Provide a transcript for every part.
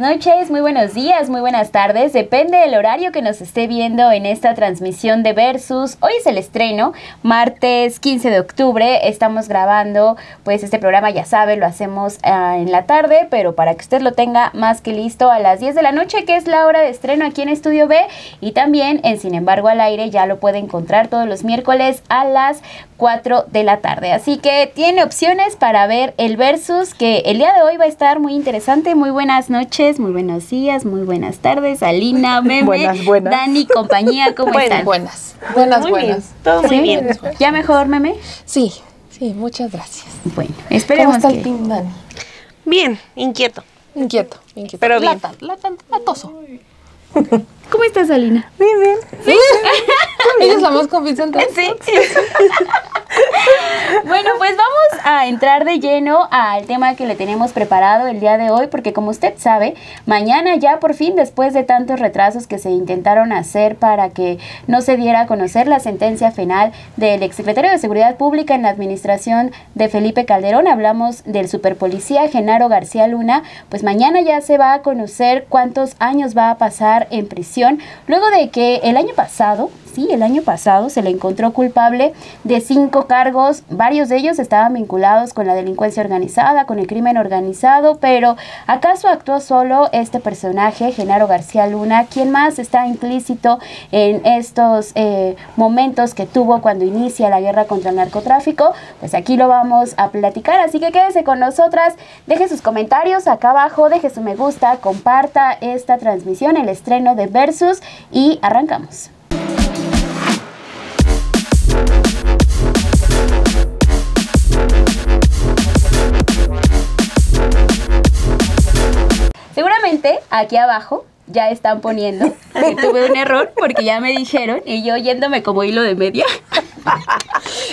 noches, muy buenos días, muy buenas tardes. Depende del horario que nos esté viendo en esta transmisión de Versus. Hoy es el estreno, martes 15 de octubre. Estamos grabando, pues este programa ya sabe, lo hacemos ah, en la tarde, pero para que usted lo tenga más que listo a las 10 de la noche, que es la hora de estreno aquí en Estudio B. Y también en Sin embargo al aire ya lo puede encontrar todos los miércoles a las 4 de la tarde. Así que tiene opciones para ver el Versus, que el día de hoy va a estar muy interesante, muy buenas noches, muy buenos días, muy buenas tardes, Alina, Meme, buenas, buenas. Dani, compañía, ¿cómo están? Buenas, buenas, buenas. Todo muy bien. ¿Ya mejor, Meme? Sí, sí, muchas gracias. Bueno, esperemos ¿Cómo está que... el team, Dani? Bien, inquieto. Inquieto, inquieto. Pero bien. Lata, lata, latoso. ¿Cómo estás, Alina? Bien, bien. Ella es la más convincente. Sí. bueno, pues vamos a entrar de lleno al tema que le tenemos preparado el día de hoy, porque como usted sabe, mañana ya por fin, después de tantos retrasos que se intentaron hacer para que no se diera a conocer la sentencia final del exsecretario de Seguridad Pública en la administración de Felipe Calderón, hablamos del superpolicía Genaro García Luna, pues mañana ya se va a conocer cuántos años va a pasar en prisión, luego de que el año pasado, sí, el año pasado se le encontró culpable de cinco cargos, varios de ellos estaban vinculados con la delincuencia organizada, con el crimen organizado, pero ¿acaso actuó solo este personaje, Genaro García Luna? ¿Quién más está implícito en estos eh, momentos que tuvo cuando inicia la guerra contra el narcotráfico? Pues aquí lo vamos a platicar, así que quédese con nosotras, deje sus comentarios acá abajo, deje su me gusta, comparta esta transmisión, el estreno de Versus y arrancamos. Aquí abajo ya están poniendo que tuve un error porque ya me dijeron y yo yéndome como hilo de media.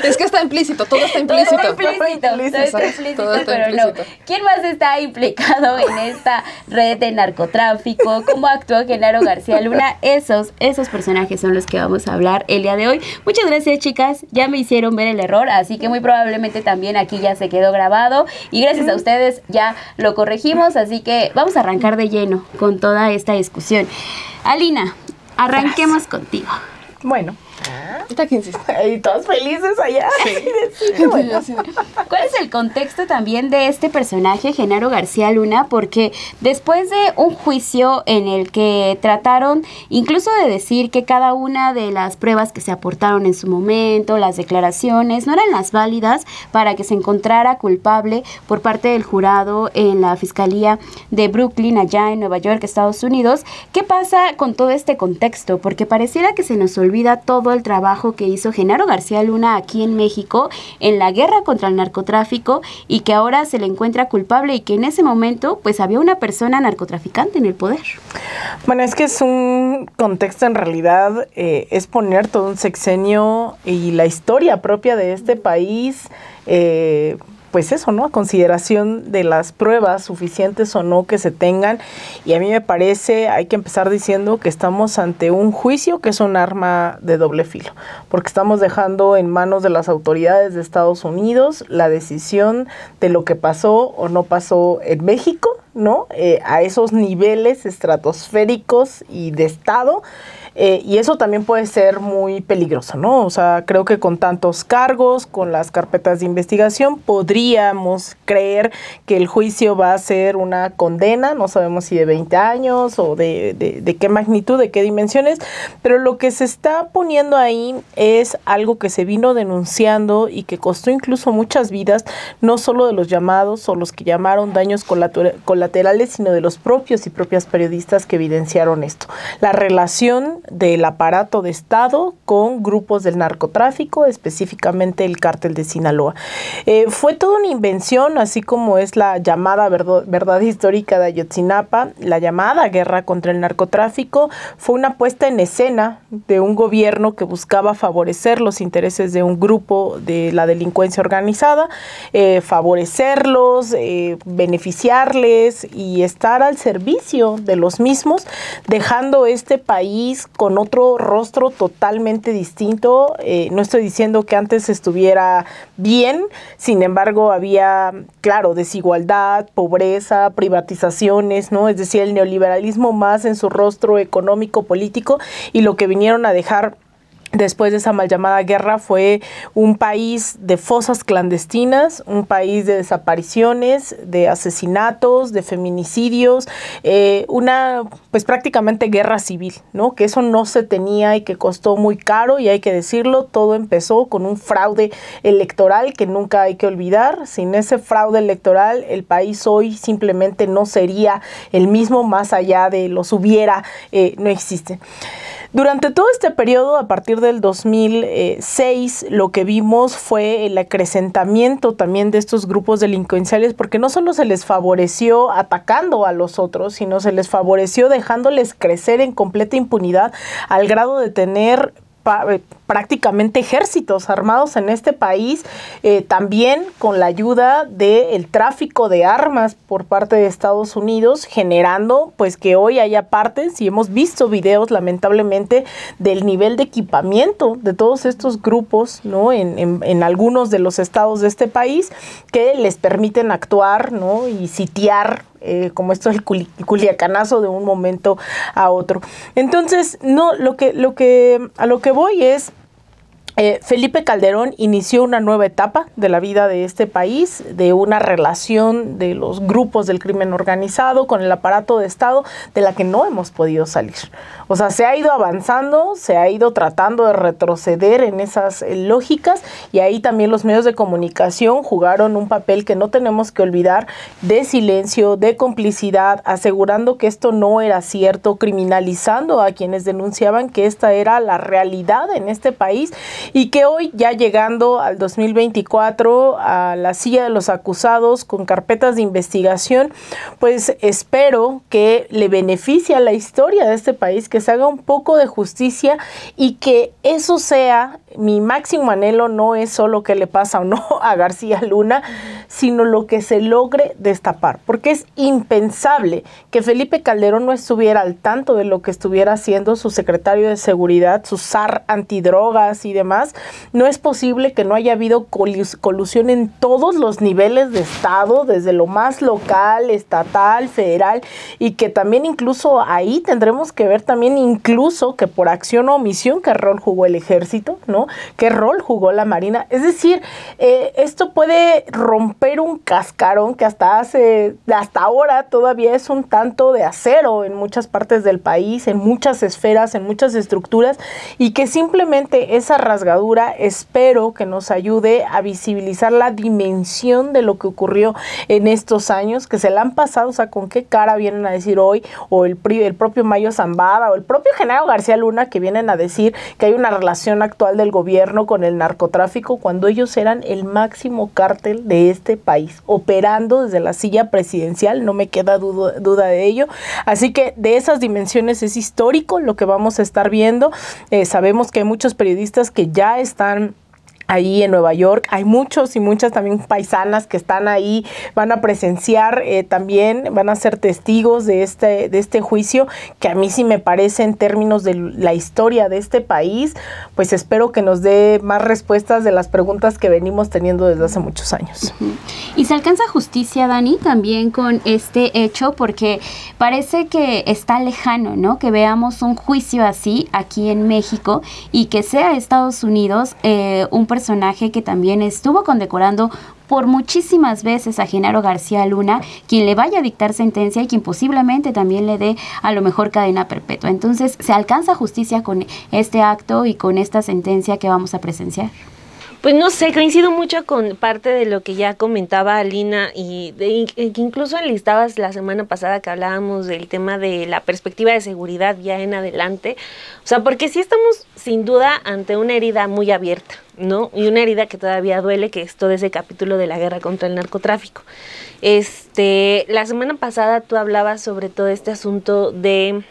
Es que está implícito, todo está Todo implícito. está implícito, todo está implícito, todo está pero no. implícito. ¿Quién más está implicado en esta red de narcotráfico? ¿Cómo actuó Genaro García Luna? Esos, esos personajes son los que vamos a hablar el día de hoy. Muchas gracias, chicas. Ya me hicieron ver el error, así que muy probablemente también aquí ya se quedó grabado. Y gracias a ustedes ya lo corregimos, así que vamos a arrancar de lleno con toda esta discusión. Alina, arranquemos contigo. Bueno, Que insiste. y todos felices allá. Sí, así de- ¿Cuál es el contexto también de este personaje, Genaro García Luna? Porque después de un juicio en el que trataron incluso de decir que cada una de las pruebas que se aportaron en su momento, las declaraciones, no eran las válidas para que se encontrara culpable por parte del jurado en la Fiscalía de Brooklyn, allá en Nueva York, Estados Unidos, ¿qué pasa con todo este contexto? Porque pareciera que se nos olvida todo el trabajo que hizo Genaro García Luna aquí en México en la guerra contra el narcotráfico y que ahora se le encuentra culpable y que en ese momento pues había una persona narcotraficante en el poder. Bueno, es que es un contexto en realidad, eh, es poner todo un sexenio y la historia propia de este país, eh, pues eso, ¿no? A consideración de las pruebas suficientes o no que se tengan. Y a mí me parece, hay que empezar diciendo que estamos ante un juicio que es un arma de doble filo, porque estamos dejando en manos de las autoridades de Estados Unidos la decisión de lo que pasó o no pasó en México, ¿no? Eh, a esos niveles estratosféricos y de Estado. Eh, y eso también puede ser muy peligroso, ¿no? O sea, creo que con tantos cargos, con las carpetas de investigación, podríamos creer que el juicio va a ser una condena, no sabemos si de 20 años o de, de, de qué magnitud, de qué dimensiones, pero lo que se está poniendo ahí es algo que se vino denunciando y que costó incluso muchas vidas, no solo de los llamados o los que llamaron daños colater- colaterales, sino de los propios y propias periodistas que evidenciaron esto. La relación del aparato de Estado con grupos del narcotráfico, específicamente el cártel de Sinaloa. Eh, fue toda una invención, así como es la llamada verdad histórica de Ayotzinapa, la llamada guerra contra el narcotráfico, fue una puesta en escena de un gobierno que buscaba favorecer los intereses de un grupo de la delincuencia organizada, eh, favorecerlos, eh, beneficiarles y estar al servicio de los mismos, dejando este país con otro rostro totalmente distinto. Eh, no estoy diciendo que antes estuviera bien, sin embargo había, claro, desigualdad, pobreza, privatizaciones, ¿no? Es decir, el neoliberalismo más en su rostro económico, político y lo que vinieron a dejar después de esa mal llamada guerra fue un país de fosas clandestinas, un país de desapariciones, de asesinatos, de feminicidios, eh, una pues prácticamente guerra civil, ¿no? Que eso no se tenía y que costó muy caro y hay que decirlo, todo empezó con un fraude electoral que nunca hay que olvidar. Sin ese fraude electoral el país hoy simplemente no sería el mismo más allá de los hubiera, eh, no existe. Durante todo este periodo, a partir del 2006, lo que vimos fue el acrecentamiento también de estos grupos delincuenciales, porque no solo se les favoreció atacando a los otros, sino se les favoreció dejándoles crecer en completa impunidad al grado de tener prácticamente ejércitos armados en este país, eh, también con la ayuda del tráfico de armas por parte de Estados Unidos, generando pues que hoy haya partes y hemos visto videos lamentablemente del nivel de equipamiento de todos estos grupos, ¿no? En, en, en algunos de los estados de este país que les permiten actuar, ¿no? Y sitiar eh, como esto es el culiacanazo de un momento a otro. Entonces, no, lo que, lo que, a lo que voy es eh, Felipe Calderón inició una nueva etapa de la vida de este país, de una relación de los grupos del crimen organizado con el aparato de Estado de la que no hemos podido salir. O sea, se ha ido avanzando, se ha ido tratando de retroceder en esas eh, lógicas y ahí también los medios de comunicación jugaron un papel que no tenemos que olvidar de silencio, de complicidad, asegurando que esto no era cierto, criminalizando a quienes denunciaban que esta era la realidad en este país y que hoy ya llegando al 2024 a la silla de los acusados con carpetas de investigación, pues espero que le beneficie a la historia de este país, que se haga un poco de justicia y que eso sea mi máximo anhelo no es solo que le pasa o no a García Luna, sino lo que se logre destapar, porque es impensable que Felipe Calderón no estuviera al tanto de lo que estuviera haciendo su secretario de seguridad, su SAR antidrogas y demás. No es posible que no haya habido colusión en todos los niveles de Estado, desde lo más local, estatal, federal, y que también incluso ahí tendremos que ver también incluso que por acción o omisión qué rol jugó el ejército, ¿no? ¿Qué rol jugó la Marina? Es decir, eh, esto puede romper un cascarón que hasta hace, hasta ahora todavía es un tanto de acero en muchas partes del país, en muchas esferas, en muchas estructuras, y que simplemente esa espero que nos ayude a visibilizar la dimensión de lo que ocurrió en estos años, que se la han pasado, o sea, con qué cara vienen a decir hoy, o el, el propio Mayo Zambada, o el propio Genaro García Luna, que vienen a decir que hay una relación actual del gobierno con el narcotráfico cuando ellos eran el máximo cártel de este país, operando desde la silla presidencial, no me queda duda de ello. Así que de esas dimensiones es histórico lo que vamos a estar viendo. Eh, sabemos que hay muchos periodistas que ya están ahí en Nueva York. Hay muchos y muchas también paisanas que están ahí, van a presenciar eh, también, van a ser testigos de este, de este juicio, que a mí sí me parece en términos de la historia de este país, pues espero que nos dé más respuestas de las preguntas que venimos teniendo desde hace muchos años. Y se alcanza justicia, Dani, también con este hecho, porque parece que está lejano, ¿no? Que veamos un juicio así aquí en México y que sea Estados Unidos eh, un personaje que también estuvo condecorando por muchísimas veces a Genaro García Luna, quien le vaya a dictar sentencia y quien posiblemente también le dé a lo mejor cadena perpetua. Entonces, ¿se alcanza justicia con este acto y con esta sentencia que vamos a presenciar? Pues no sé, coincido mucho con parte de lo que ya comentaba Alina y de, que incluso enlistabas la semana pasada que hablábamos del tema de la perspectiva de seguridad ya en adelante. O sea, porque sí estamos sin duda ante una herida muy abierta, ¿no? Y una herida que todavía duele, que es todo ese capítulo de la guerra contra el narcotráfico. Este, la semana pasada tú hablabas sobre todo este asunto de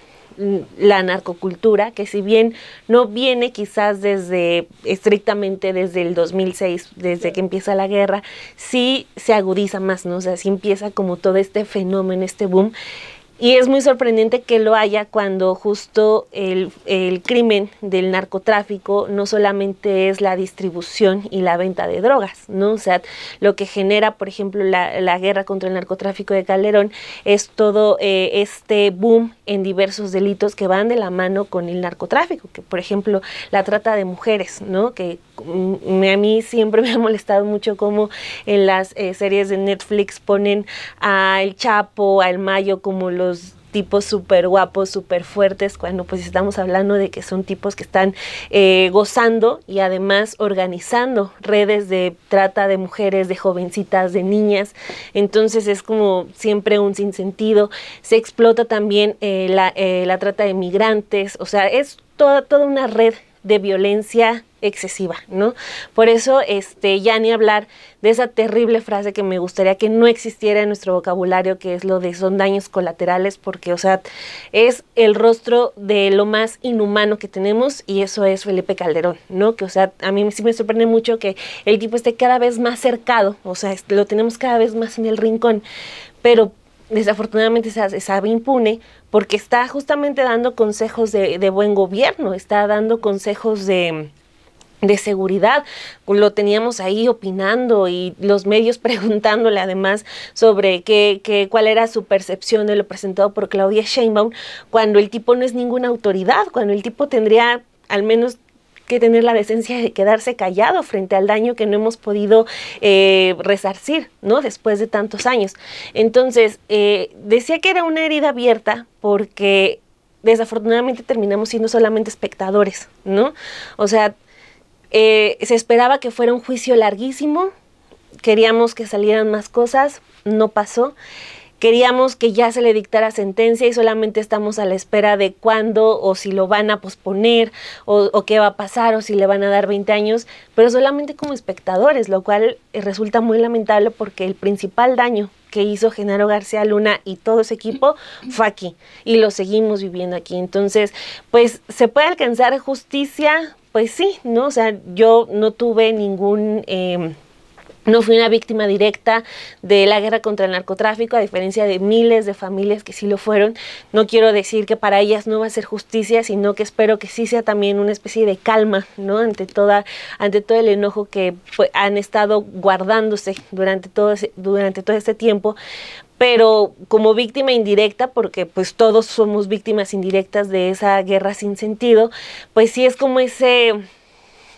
la narcocultura, que si bien no viene quizás desde estrictamente desde el 2006, desde que empieza la guerra, sí se agudiza más, ¿no? O sea, sí empieza como todo este fenómeno, este boom Y es muy sorprendente que lo haya cuando justo el, el, crimen del narcotráfico no solamente es la distribución y la venta de drogas, ¿no? O sea, lo que genera, por ejemplo, la, la guerra contra el narcotráfico de Calderón es todo eh, este boom en diversos delitos que van de la mano con el narcotráfico, que por ejemplo la trata de mujeres, ¿no? Que a mí siempre me ha molestado mucho cómo en las eh, series de Netflix ponen al Chapo, al Mayo como los tipos súper guapos, súper fuertes, cuando pues estamos hablando de que son tipos que están eh, gozando y además organizando redes de trata de mujeres, de jovencitas, de niñas. Entonces es como siempre un sinsentido. Se explota también eh, la, la trata de migrantes, o sea, es toda, toda una red de violencia excesiva, ¿no? Por eso, este, ya ni hablar de esa terrible frase que me gustaría que no existiera en nuestro vocabulario, que es lo de son daños colaterales, porque, o sea, es el rostro de lo más inhumano que tenemos y eso es Felipe Calderón, ¿no? Que, o sea, a mí sí me sorprende mucho que el tipo esté cada vez más cercado, o sea, lo tenemos cada vez más en el rincón, pero desafortunadamente se, sabe impune porque está justamente dando consejos de, de buen gobierno, está dando consejos de, de seguridad. Lo teníamos ahí opinando y los medios preguntándole además sobre qué, qué, cuál era su percepción de lo presentado por Claudia Sheinbaum, cuando el tipo no es ninguna autoridad, cuando el tipo tendría al menos que tener la decencia de quedarse callado frente al daño que no hemos podido eh, resarcir, ¿no? Después de tantos años. Entonces, eh, decía que era una herida abierta porque desafortunadamente terminamos siendo solamente espectadores, ¿no? O sea, eh, se esperaba que fuera un juicio larguísimo, queríamos que salieran más cosas, no pasó. Queríamos que ya se le dictara sentencia y solamente estamos a la espera de cuándo o si lo van a posponer o, qué va a pasar o si le van a dar 20 años, pero solamente como espectadores, lo cual eh, resulta muy lamentable porque el principal daño que hizo Genaro García Luna y todo ese equipo fue aquí y lo seguimos viviendo aquí. Entonces, pues se puede alcanzar justicia, pues sí, ¿no? O sea, yo no tuve ningún... Eh, no fui una víctima directa de la guerra contra el narcotráfico, a diferencia de miles de familias que sí lo fueron. No quiero decir que para ellas no va a ser justicia, sino que espero que sí sea también una especie de calma, ¿no? Ante toda, ante todo el enojo que pues, han estado guardándose durante todo, durante todo este tiempo. Pero como víctima indirecta, porque pues todos somos víctimas indirectas de esa guerra sin sentido, pues sí es como ese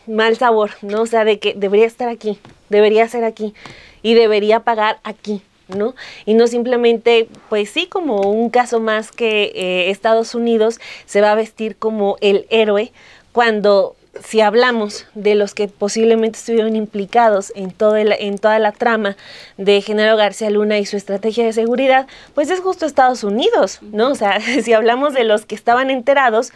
mal sabor, ¿no? O sea, de que debería estar aquí, debería ser aquí y debería pagar aquí, ¿no? Y no simplemente, pues sí, como un caso más que eh, Estados Unidos se va a vestir como el héroe cuando si hablamos de los que posiblemente estuvieron implicados en, todo en toda la trama de Genaro García Luna y su estrategia de seguridad, pues es justo Estados Unidos, ¿no? O sea, si hablamos de los que estaban enterados,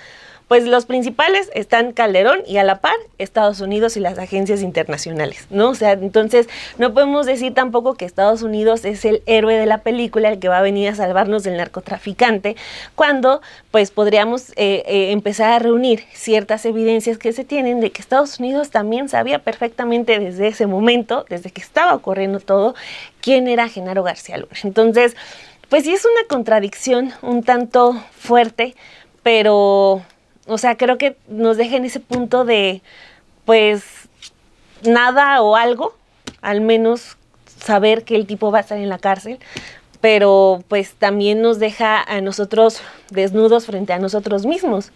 pues los principales están Calderón y a la par Estados Unidos y las agencias internacionales, ¿no? O sea, entonces no podemos decir tampoco que Estados Unidos es el héroe de la película, el que va a venir a salvarnos del narcotraficante, cuando pues podríamos eh, eh, empezar a reunir ciertas evidencias que se tienen de que Estados Unidos también sabía perfectamente desde ese momento, desde que estaba ocurriendo todo, quién era Genaro García Luna. Entonces, pues sí es una contradicción un tanto fuerte, pero o sea, creo que nos deja en ese punto de, pues, nada o algo, al menos saber que el tipo va a estar en la cárcel, pero pues también nos deja a nosotros desnudos frente a nosotros mismos,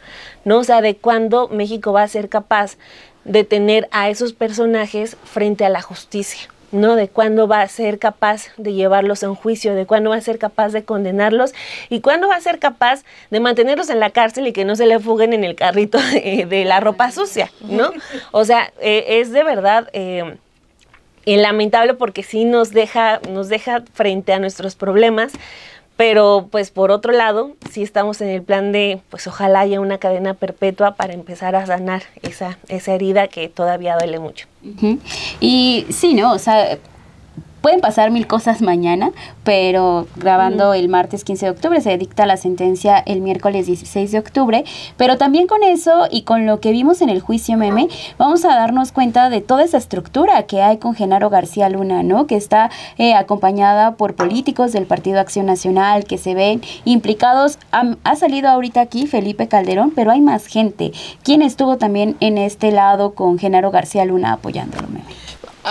¿no? O sea, de cuándo México va a ser capaz de tener a esos personajes frente a la justicia. ¿No? De cuándo va a ser capaz de llevarlos a un juicio, de cuándo va a ser capaz de condenarlos y cuándo va a ser capaz de mantenerlos en la cárcel y que no se le fuguen en el carrito de, la ropa sucia, ¿no? O sea, eh, es de verdad... Eh, lamentable porque sí nos deja, nos deja frente a nuestros problemas, pero pues por otro lado, sí estamos en el plan de, pues ojalá haya una cadena perpetua para empezar a sanar esa, esa herida que todavía duele mucho. Y sí, ¿no? O sea, pueden pasar mil cosas mañana, pero grabando el martes 15 de octubre se dicta la sentencia el miércoles 16 de octubre, pero también con eso y con lo que vimos en el juicio meme, vamos a darnos cuenta de toda esa estructura que hay con Genaro García Luna, ¿no? Que está eh, acompañada por políticos del Partido Acción Nacional que se ven implicados. ha salido ahorita aquí Felipe Calderón, pero hay más gente. ¿Quién estuvo también en este lado con Genaro García Luna apoyándolo?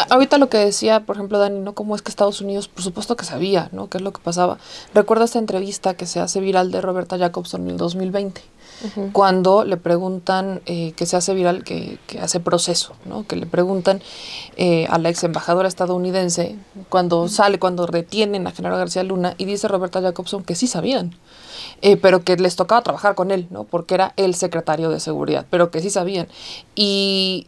Ahorita lo que decía, por ejemplo, Dani, ¿no? Cómo es que Estados Unidos, por supuesto que sabía, ¿no? ¿Qué es lo que pasaba? Recuerdo esta entrevista que se hace viral de Roberta Jacobson en el 2020, cuando le preguntan, eh, que se hace viral, que, que, hace proceso, ¿no? Que le preguntan eh, a la ex embajadora estadounidense, cuando sale, cuando detienen a Genaro García Luna, y dice Roberta Jacobson que sí sabían. Eh, pero que les tocaba trabajar con él, ¿no? Porque era el secretario de seguridad, pero que sí sabían. Y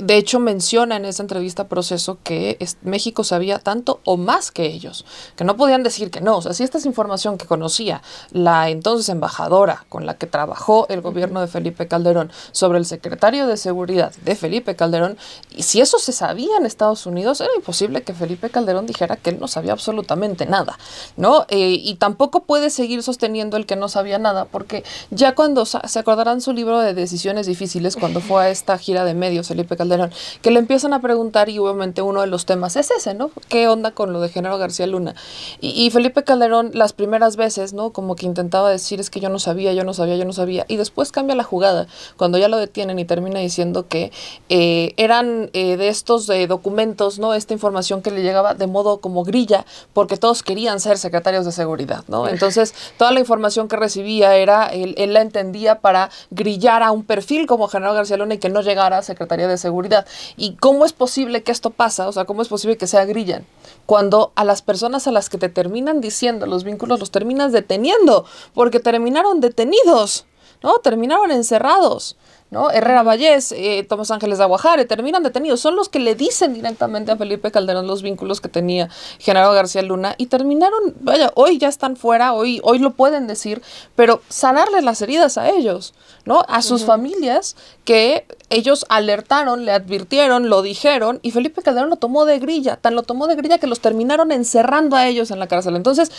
de hecho menciona en esa entrevista proceso que México sabía tanto o más que ellos, que no podían decir que no. O sea, si esta es información que conocía la entonces embajadora con la que trabajó el gobierno de Felipe Calderón sobre el secretario de seguridad de Felipe Calderón, y si eso se sabía en Estados Unidos, era imposible que Felipe Calderón dijera que él no sabía absolutamente nada, ¿no? Eh, y tampoco puede seguir sosteniendo el que no sabía nada, porque ya cuando se acordarán su libro de decisiones difíciles, cuando fue a esta gira de medios, Felipe Calderón, que le empiezan a preguntar y obviamente uno de los temas es ese, ¿no? ¿Qué onda con lo de Genaro García Luna? Y, Felipe Calderón las primeras veces, ¿no? Como que intentaba decir es que yo no sabía, yo no sabía, yo no sabía, y después cambia la jugada cuando ya lo detienen y termina diciendo que eh, eran eh, de estos documentos, ¿no? Esta información que le llegaba de modo como grilla, porque todos querían ser secretarios de seguridad, ¿no? Entonces, toda la información que recibía era, él, él la entendía para grillar a un perfil como Genaro García Luna y que no llegara a Secretaría de seguridad. ¿Y cómo es posible que esto pasa? O sea, ¿cómo es posible que se agrillan? Cuando a las personas a las que te terminan diciendo los vínculos los terminas deteniendo, porque terminaron detenidos, ¿no? Terminaron encerrados. ¿no? Herrera Vallés, eh, Tomás Ángeles de Aguajare, terminan detenidos. Son los que le dicen directamente a Felipe Calderón los vínculos que tenía Genaro García Luna y terminaron, vaya, hoy ya están fuera, hoy, hoy lo pueden decir, pero sanarles las heridas a ellos, ¿no? A sus familias que ellos alertaron, le advirtieron, lo dijeron y Felipe Calderón lo tomó de grilla, tan lo tomó de grilla que los terminaron encerrando a ellos en la cárcel. Entonces,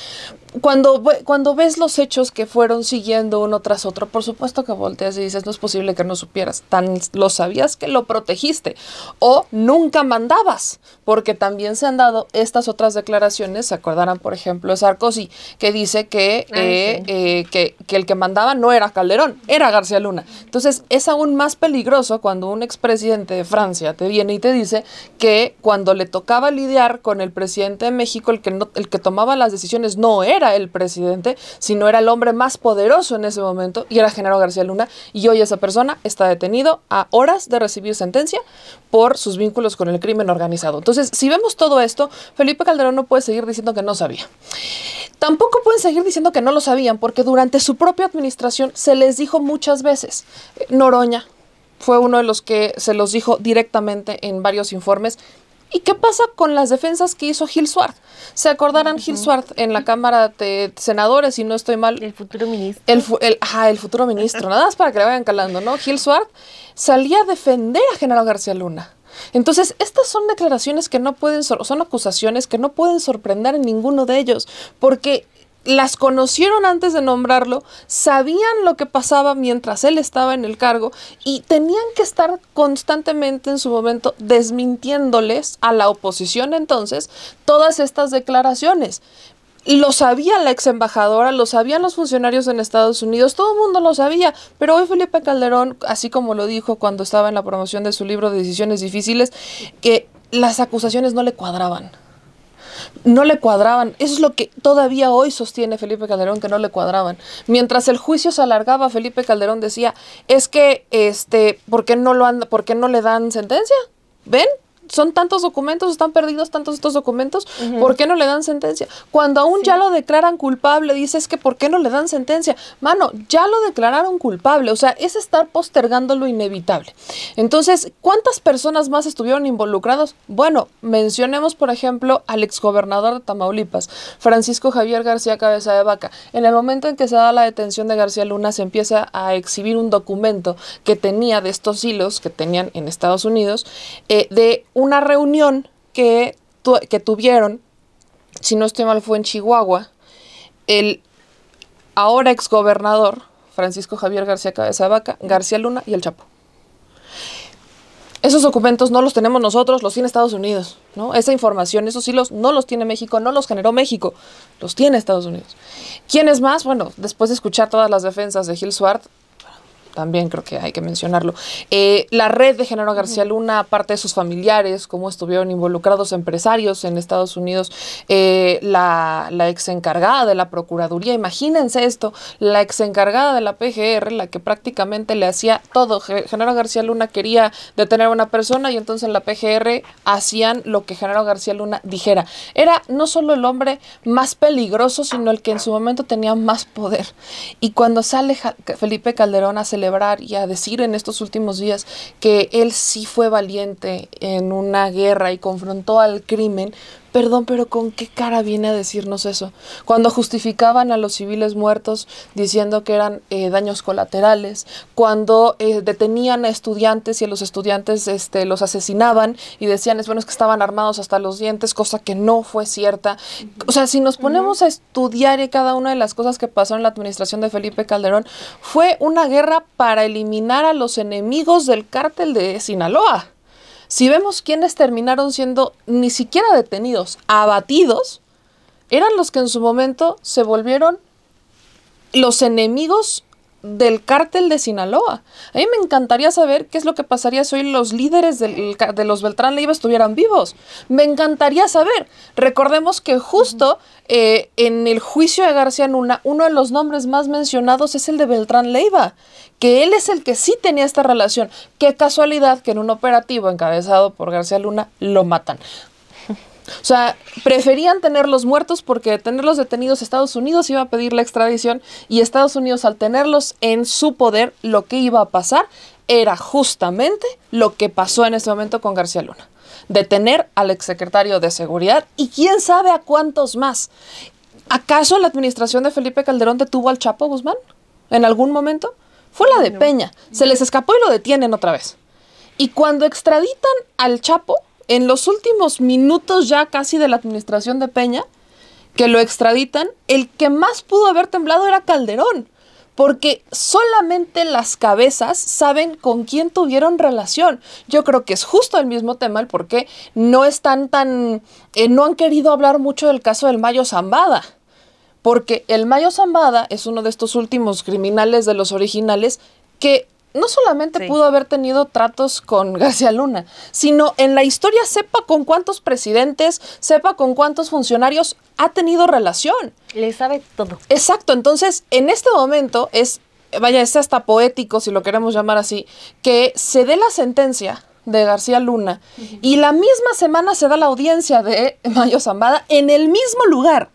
cuando, cuando ves los hechos que fueron siguiendo uno tras otro, por supuesto que volteas y dices, no es posible que no supieras, tan lo sabías que lo protegiste o nunca mandabas, porque también se han dado estas otras declaraciones, se acordarán por ejemplo de Sarkozy, que dice que, eh, eh, que, que el que mandaba no era Calderón, era García Luna. Entonces es aún más peligroso cuando un expresidente de Francia te viene y te dice que cuando le tocaba lidiar con el presidente de México, el que, el que tomaba las decisiones no era el presidente, sino era el hombre más poderoso en ese momento y era Genaro García Luna y hoy esa persona está detenido a horas de recibir sentencia por sus vínculos con el crimen organizado. Entonces, si vemos todo esto, Felipe Calderón no puede seguir diciendo que no sabía. Tampoco pueden seguir diciendo que no lo sabían porque durante su propia administración se les dijo muchas veces, Noroña fue uno de los que se los dijo directamente en varios informes, ¿Y qué pasa con las defensas que hizo Gil Swart? Se acordarán Gil Swart en la Cámara de Senadores, si no estoy mal. El futuro ministro. El, el, el futuro ministro, nada más para que le vayan calando, ¿no? Gil Swart salía a defender a General García Luna. Entonces, estas son declaraciones que no pueden, son acusaciones que no pueden sorprender en ninguno de ellos, porque las conocieron antes de nombrarlo, sabían lo que pasaba mientras él estaba en el cargo y tenían que estar constantemente en su momento desmintiéndoles a la oposición entonces todas estas declaraciones. Lo sabía la ex embajadora, lo sabían los funcionarios en Estados Unidos, todo el mundo lo sabía, pero hoy Felipe Calderón, así como lo dijo cuando estaba en la promoción de su libro de Decisiones Difíciles, que las acusaciones no le cuadraban no le cuadraban. Eso es lo que todavía hoy sostiene Felipe Calderón, que no le cuadraban. Mientras el juicio se alargaba, Felipe Calderón decía, es que, este, ¿por qué no, lo anda, ¿por qué no le dan sentencia? ¿Ven? Son tantos documentos, están perdidos tantos estos documentos, ¿por qué no le dan sentencia? Cuando aún ya lo declaran culpable, dices que ¿por qué no le dan sentencia? Mano, ya lo declararon culpable, o sea, es estar postergando lo inevitable. Entonces, ¿cuántas personas más estuvieron involucrados? Bueno, mencionemos, por ejemplo, al exgobernador de Tamaulipas, Francisco Javier García Cabeza de Vaca. En el momento en que se da la detención de García Luna, se empieza a exhibir un documento que tenía de estos hilos que tenían en Estados Unidos, eh, de una reunión que, que tuvieron si no estoy mal, fue en Chihuahua, el ahora exgobernador Francisco Javier García Cabeza de Vaca, García Luna y el Chapo. Esos documentos no los tenemos nosotros, los tiene Estados Unidos, ¿no? Esa información, esos hilos no los tiene México, no los generó México, los tiene Estados Unidos. ¿Quién es más? Bueno, después de escuchar todas las defensas de Gil Swart, también creo que hay que mencionarlo. Eh, la red de Genaro García Luna, aparte de sus familiares, cómo estuvieron involucrados empresarios en Estados Unidos, eh, la, la ex encargada de la Procuraduría, imagínense esto, la ex encargada de la PGR, la que prácticamente le hacía todo. Genaro García Luna quería detener a una persona y entonces en la PGR hacían lo que Genaro García Luna dijera. Era no solo el hombre más peligroso, sino el que en su momento tenía más poder. Y cuando sale Felipe Calderón a celebrar y a decir en estos últimos días que él sí fue valiente en una guerra y confrontó al crimen, Perdón, pero ¿con qué cara viene a decirnos eso? Cuando justificaban a los civiles muertos diciendo que eran eh, daños colaterales, cuando eh, detenían a estudiantes y a los estudiantes este, los asesinaban y decían, es bueno, es que estaban armados hasta los dientes, cosa que no fue cierta. O sea, si nos ponemos a estudiar cada una de las cosas que pasaron en la administración de Felipe Calderón, fue una guerra para eliminar a los enemigos del cártel de Sinaloa. Si vemos quiénes terminaron siendo ni siquiera detenidos, abatidos, eran los que en su momento se volvieron los enemigos del cártel de Sinaloa. A mí me encantaría saber qué es lo que pasaría si hoy los líderes de los Beltrán Leiva estuvieran vivos. Me encantaría saber. Recordemos que justo eh, en el juicio de García Luna, uno de los nombres más mencionados es el de Beltrán Leiva, que él es el que sí tenía esta relación. Qué casualidad que en un operativo encabezado por García Luna lo matan. O sea, preferían tenerlos muertos porque tenerlos detenidos Estados Unidos iba a pedir la extradición y Estados Unidos al tenerlos en su poder, lo que iba a pasar era justamente lo que pasó en ese momento con García Luna detener al exsecretario de Seguridad y quién sabe a cuántos más. ¿Acaso la administración de Felipe Calderón detuvo al Chapo Guzmán en algún momento? Fue la de Peña. Se les escapó y lo detienen otra vez. Y cuando extraditan al Chapo, en los últimos minutos ya casi de la administración de Peña, que lo extraditan, el que más pudo haber temblado era Calderón porque solamente las cabezas saben con quién tuvieron relación. Yo creo que es justo el mismo tema el por qué no están tan, eh, no han querido hablar mucho del caso del Mayo Zambada. Porque el Mayo Zambada es uno de estos últimos criminales de los originales que no solamente pudo haber tenido tratos con García Luna, sino en la historia sepa con cuántos presidentes, sepa con cuántos funcionarios ha tenido relación. Le sabe todo. Exacto, entonces en este momento es, vaya, es hasta poético, si lo queremos llamar así, que se dé la sentencia de García Luna y la misma semana se da la audiencia de Mayo Zambada en el mismo lugar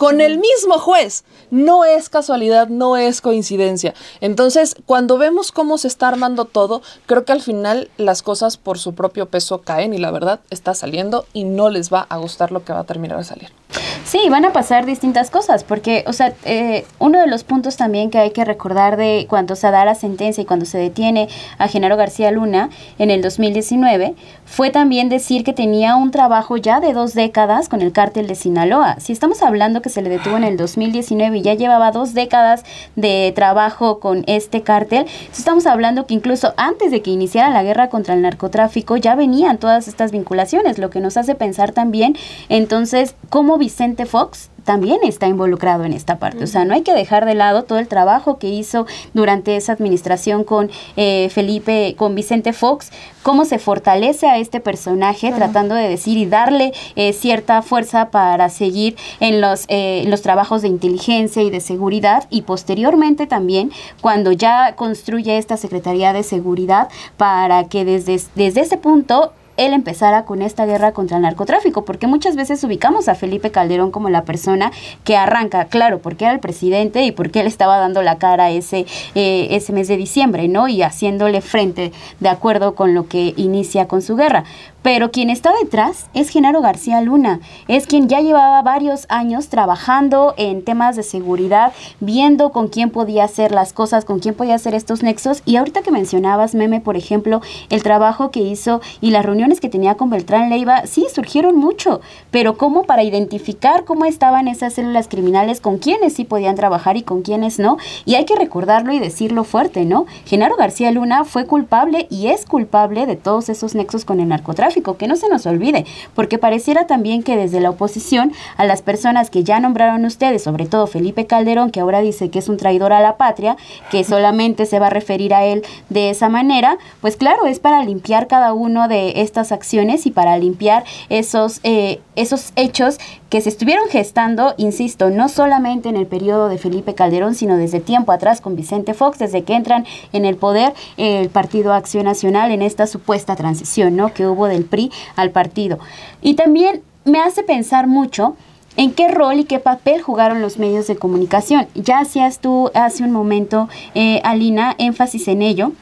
con el mismo juez. No es casualidad, no es coincidencia. Entonces, cuando vemos cómo se está armando todo, creo que al final las cosas por su propio peso caen y la verdad está saliendo y no les va a gustar lo que va a terminar de salir. Sí, van a pasar distintas cosas, porque, o sea, eh, uno de los puntos también que hay que recordar de cuando se da la sentencia y cuando se detiene a Genaro García Luna en el 2019 fue también decir que tenía un trabajo ya de dos décadas con el cártel de Sinaloa. Si estamos hablando que se le detuvo en el 2019 y ya llevaba dos décadas de trabajo con este cártel, estamos hablando que incluso antes de que iniciara la guerra contra el narcotráfico ya venían todas estas vinculaciones, lo que nos hace pensar también entonces cómo Vicente Fox también está involucrado en esta parte. O sea, no hay que dejar de lado todo el trabajo que hizo durante esa administración con eh, Felipe, con Vicente Fox, cómo se fortalece a este personaje tratando de decir y darle eh, cierta fuerza para seguir en los, eh, los trabajos de inteligencia y de seguridad y posteriormente también cuando ya construye esta Secretaría de Seguridad para que desde, desde ese punto él empezara con esta guerra contra el narcotráfico, porque muchas veces ubicamos a Felipe Calderón como la persona que arranca, claro, porque era el presidente y porque él estaba dando la cara ese, eh, ese mes de diciembre, ¿no? Y haciéndole frente de acuerdo con lo que inicia con su guerra. Pero quien está detrás es Genaro García Luna, es quien ya llevaba varios años trabajando en temas de seguridad, viendo con quién podía hacer las cosas, con quién podía hacer estos nexos. Y ahorita que mencionabas, Meme, por ejemplo, el trabajo que hizo y las reuniones que tenía con Beltrán Leiva, sí, surgieron mucho, pero ¿cómo para identificar cómo estaban esas células criminales, con quiénes sí podían trabajar y con quiénes no? Y hay que recordarlo y decirlo fuerte, ¿no? Genaro García Luna fue culpable y es culpable de todos esos nexos con el narcotráfico, que no se nos olvide, porque pareciera también que desde la oposición a las personas que ya nombraron ustedes, sobre todo Felipe Calderón, que ahora dice que es un traidor a la patria, que solamente se va a referir a él de esa manera, pues claro, es para limpiar cada uno de estas acciones y para limpiar esos, eh, esos hechos que se estuvieron gestando, insisto, no solamente en el periodo de Felipe Calderón, sino desde tiempo atrás con Vicente Fox, desde que entran en el poder el Partido Acción Nacional en esta supuesta transición ¿no? que hubo del PRI al partido. Y también me hace pensar mucho en qué rol y qué papel jugaron los medios de comunicación. Ya hacías tú hace un momento, eh, Alina, énfasis en ello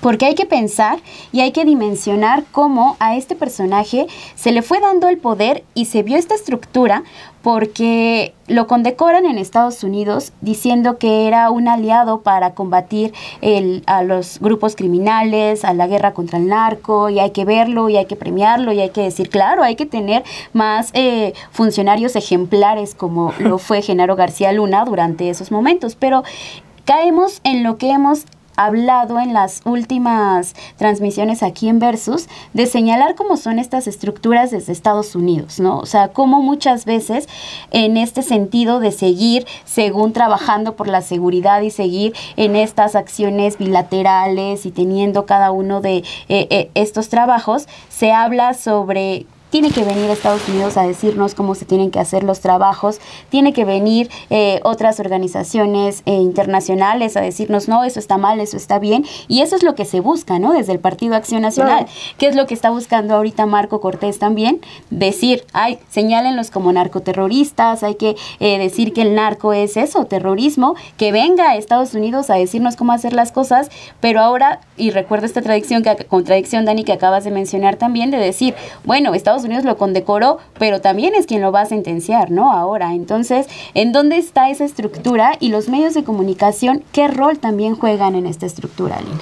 porque hay que pensar y hay que dimensionar cómo a este personaje se le fue dando el poder y se vio esta estructura porque lo condecoran en Estados Unidos diciendo que era un aliado para combatir el, a los grupos criminales, a la guerra contra el narco, y hay que verlo, y hay que premiarlo, y hay que decir, claro, hay que tener más eh, funcionarios ejemplares como lo fue Genaro García Luna durante esos momentos, pero caemos en lo que hemos hablado en las últimas transmisiones aquí en Versus de señalar cómo son estas estructuras desde Estados Unidos, ¿no? O sea, cómo muchas veces en este sentido de seguir según trabajando por la seguridad y seguir en estas acciones bilaterales y teniendo cada uno de eh, eh, estos trabajos, se habla sobre tiene que venir Estados Unidos a decirnos cómo se tienen que hacer los trabajos, tiene que venir eh, otras organizaciones eh, internacionales a decirnos, no, eso está mal, eso está bien, y eso es lo que se busca, ¿no? Desde el Partido Acción Nacional, ¿Qué es lo que está buscando ahorita Marco Cortés también, decir, ay, señálenlos como narcoterroristas, hay que eh, decir que el narco es eso, terrorismo, que venga a Estados Unidos a decirnos cómo hacer las cosas, pero ahora, y recuerdo esta tradición que, contradicción, Dani, que acabas de mencionar también, de decir, bueno, Estados Unidos lo condecoró, pero también es quien lo va a sentenciar, ¿no? Ahora, entonces, ¿en dónde está esa estructura y los medios de comunicación, qué rol también juegan en esta estructura, Lina?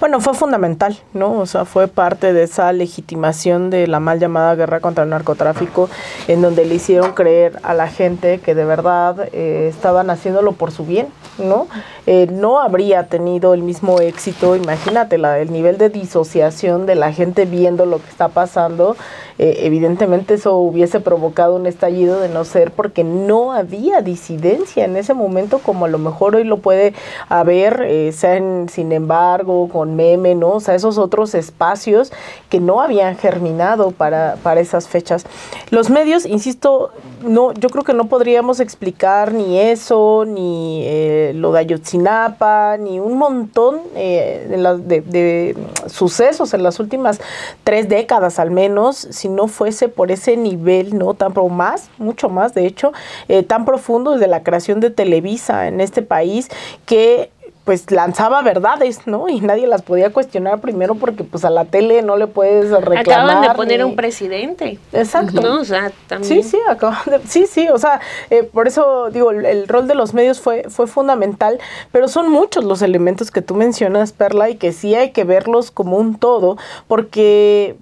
Bueno, fue fundamental, ¿no? O sea, fue parte de esa legitimación de la mal llamada guerra contra el narcotráfico, en donde le hicieron creer a la gente que de verdad eh, estaban haciéndolo por su bien, ¿no? Eh, no habría tenido el mismo éxito, imagínate, la, el nivel de disociación de la gente viendo lo que está pasando eh, evidentemente eso hubiese provocado un estallido de no ser porque no había disidencia en ese momento como a lo mejor hoy lo puede haber, eh, sea en, sin embargo, con meme, ¿no? O sea, esos otros espacios que no habían germinado para, para esas fechas. Los medios, insisto, no, yo creo que no podríamos explicar ni eso, ni eh, lo de Ayotzinapa, ni un montón de, de, de, sucesos en las últimas tres décadas al menos, si no fuese por ese nivel, ¿no? Tan pro más, mucho más, de hecho, eh, tan profundo desde la creación de Televisa en este país, que pues lanzaba verdades, ¿no? Y nadie las podía cuestionar primero porque pues a la tele no le puedes reclamar. Acaban de poner un presidente. Exacto. ¿no? O sea, también. Sí, sí, acaban de, sí, sí, o sea, eh, por eso digo, el, el, rol de los medios fue, fue fundamental, pero son muchos los elementos que tú mencionas, Perla, y que sí hay que verlos como un todo, porque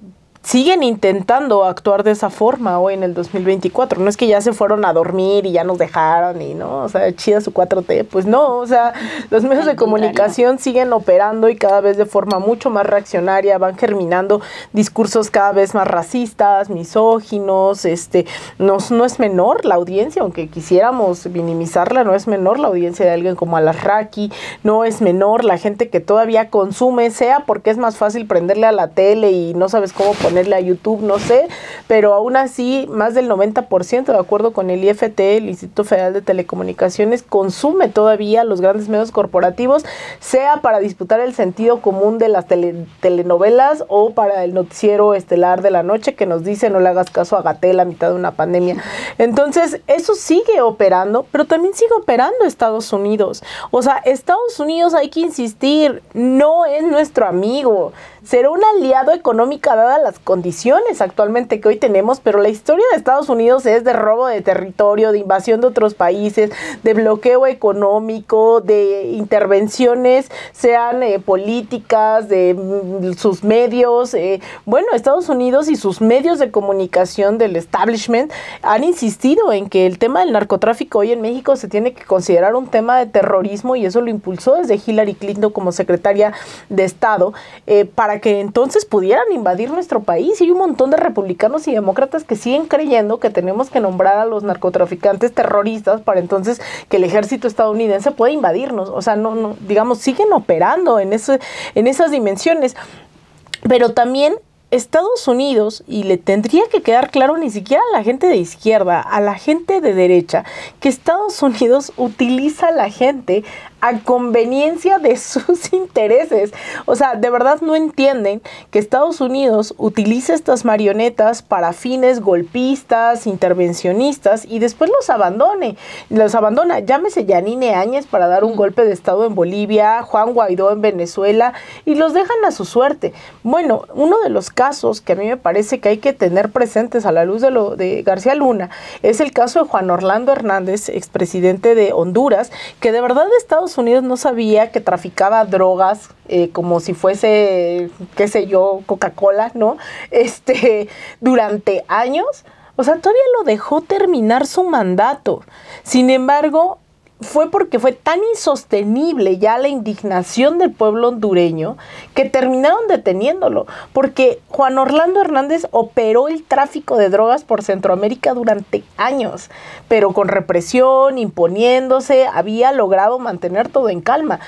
siguen intentando actuar de esa forma hoy en el 2024. No es que ya se fueron a dormir y ya nos dejaron y no, o sea, chida su 4T. Pues no, o sea, los medios de comunicación siguen operando y cada vez de forma mucho más reaccionaria, van germinando discursos cada vez más racistas, misóginos, este, no, no es menor la audiencia, aunque quisiéramos minimizarla, no es menor la audiencia de alguien como Alasraki, no es menor la gente que todavía consume, sea porque es más fácil prenderle a la tele y no sabes cómo poner ponerle a YouTube, no sé, pero aún así más del 90%, de acuerdo con el IFT, el Instituto Federal de Telecomunicaciones, consume todavía los grandes medios corporativos, sea para disputar el sentido común de las telenovelas o para el noticiero estelar de la noche que nos dice no le hagas caso a Gatel a mitad de una pandemia. Entonces, eso sigue operando, pero también sigue operando Estados Unidos. O sea, Estados Unidos hay que insistir, no es nuestro amigo será un aliado económico dadas las condiciones actualmente que hoy tenemos, pero la historia de Estados Unidos es de robo de territorio, de invasión de otros países, de bloqueo económico, de intervenciones, sean eh, políticas, de mm, sus medios. Eh, bueno, Estados Unidos y sus medios de comunicación del establishment han insistido en que el tema del narcotráfico hoy en México se tiene que considerar un tema de terrorismo y eso lo impulsó desde Hillary Clinton como secretaria de Estado eh, para que entonces pudieran invadir nuestro país. Y hay un montón de republicanos y demócratas que siguen creyendo que tenemos que nombrar a los narcotraficantes terroristas para entonces que el ejército estadounidense pueda invadirnos. O sea, no, no digamos, siguen operando en, en esas dimensiones. Pero también Estados Unidos, y le tendría que quedar claro ni siquiera a la gente de izquierda, a la gente de derecha, que Estados Unidos utiliza a la gente a conveniencia de sus intereses. O sea, de verdad no entienden que Estados Unidos utilice estas marionetas para fines golpistas, intervencionistas y después los abandone. Los abandona. Llámese Yanine Áñez para dar un golpe de Estado en Bolivia, Juan Guaidó en Venezuela y los dejan a su suerte. Bueno, uno de los casos que a mí me parece que hay que tener presentes a la luz de lo de García Luna es el caso de Juan Orlando Hernández, expresidente de Honduras, que de verdad Estados Unidos no sabía que traficaba drogas eh, como si fuese, qué sé yo, Coca-Cola, ¿no? Este, durante años. O sea, todavía lo dejó terminar su mandato. Sin embargo, fue porque fue tan insostenible ya la indignación del pueblo hondureño que terminaron deteniéndolo, porque Juan Orlando Hernández operó el tráfico de drogas por Centroamérica durante años, pero con represión, imponiéndose, había logrado mantener todo en calma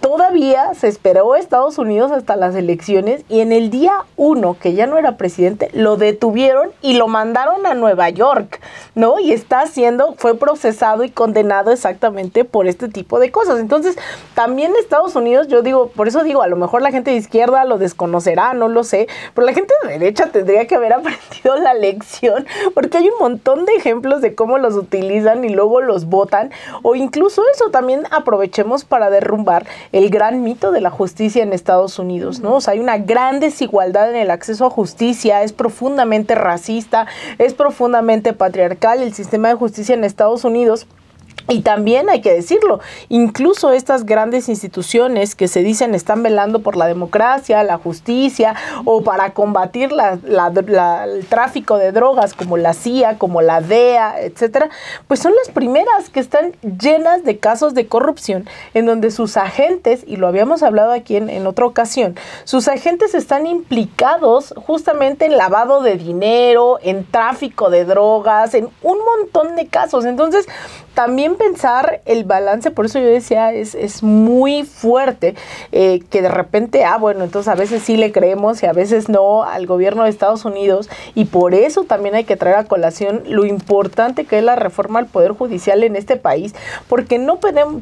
todavía se esperó a Estados Unidos hasta las elecciones y en el día uno, que ya no era presidente, lo detuvieron y lo mandaron a Nueva York, ¿no? Y está siendo, fue procesado y condenado exactamente por este tipo de cosas. Entonces, también Estados Unidos, yo digo, por eso digo, a lo mejor la gente de izquierda lo desconocerá, no lo sé, pero la gente de derecha tendría que haber aprendido la lección, porque hay un montón de ejemplos de cómo los utilizan y luego los votan, o incluso eso también aprovechemos para derrumbar el gran mito de la justicia en Estados Unidos, ¿no? O sea, hay una gran desigualdad en el acceso a justicia, es profundamente racista, es profundamente patriarcal el sistema de justicia en Estados Unidos. Y también hay que decirlo, incluso estas grandes instituciones que se dicen están velando por la democracia, la justicia o para combatir la, el tráfico de drogas como la CIA, como la DEA, etcétera, pues son las primeras que están llenas de casos de corrupción en donde sus agentes, y lo habíamos hablado aquí en, en otra ocasión, sus agentes están implicados justamente en lavado de dinero, en tráfico de drogas, en un montón de casos. Entonces, también pensar el balance, por eso yo decía, es, es muy fuerte, eh, que de repente, ah, bueno, entonces a veces sí le creemos y a veces no al gobierno de Estados Unidos, y por eso también hay que traer a colación lo importante que es la reforma al Poder Judicial en este país, porque no podemos,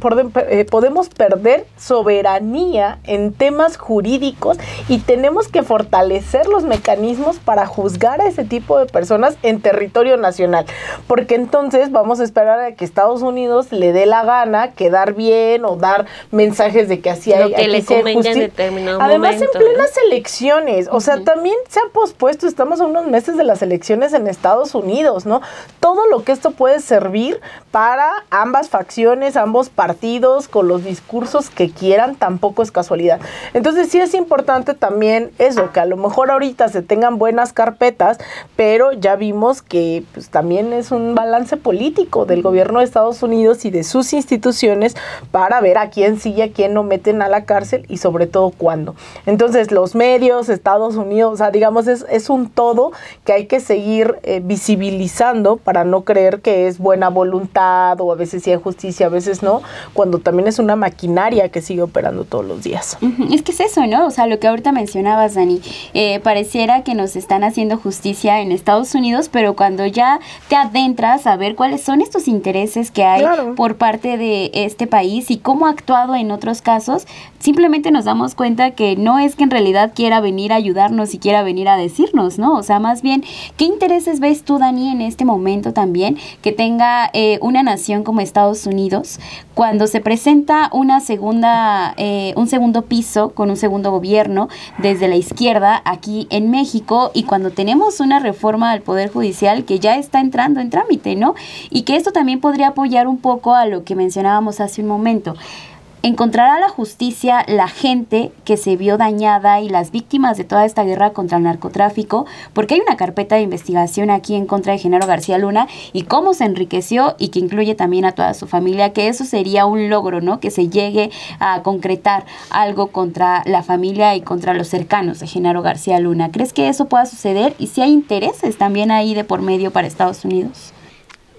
eh, podemos perder soberanía en temas jurídicos y tenemos que fortalecer los mecanismos para juzgar a ese tipo de personas en territorio nacional, porque entonces vamos a esperar a que Estados Estados Unidos le dé la gana quedar bien o dar mensajes de que así hay que le determinado Además en plenas elecciones, o sea, también se ha pospuesto, estamos a unos meses de las elecciones en Estados Unidos, ¿no? Todo lo que esto puede servir para ambas facciones, ambos partidos, con los discursos que quieran, tampoco es casualidad. Entonces sí es importante también eso, que a lo mejor ahorita se tengan buenas carpetas, pero ya vimos que pues, también es un balance político del gobierno de Estados Unidos y de sus instituciones para ver a quién sigue, a quién no meten a la cárcel y sobre todo cuándo. Entonces los medios, Estados Unidos, o sea, digamos, es, es un todo que hay que seguir eh, visibilizando para no creer que es buena voluntad o a veces sí hay justicia, a veces no, cuando también es una maquinaria que sigue operando todos los días. Es que es eso, ¿no? O sea, lo que ahorita mencionabas, Dani, eh, pareciera que nos están haciendo justicia en Estados Unidos, pero cuando ya te adentras a ver cuáles son estos intereses, intereses que hay por parte de este país y cómo ha actuado en otros casos, simplemente nos damos cuenta que no es que en realidad quiera venir a ayudarnos y quiera venir a decirnos, ¿no? O sea, más bien, ¿qué intereses ves tú, Dani, en este momento también que tenga eh, una nación como Estados Unidos cuando se presenta una segunda, eh, un segundo piso con un segundo gobierno desde la izquierda aquí en México y cuando tenemos una reforma al Poder Judicial que ya está entrando en trámite, ¿no? Y que esto también apoyar un poco a lo que mencionábamos hace un momento. ¿Encontrará la justicia la gente que se vio dañada y las víctimas de toda esta guerra contra el narcotráfico? Porque hay una carpeta de investigación aquí en contra de Genaro García Luna y cómo se enriqueció y que incluye también a toda su familia, que eso sería un logro, ¿no? Que se llegue a concretar algo contra la familia y contra los cercanos de Genaro García Luna. ¿Crees que eso pueda suceder? Y si hay intereses también ahí de por medio para Estados Unidos.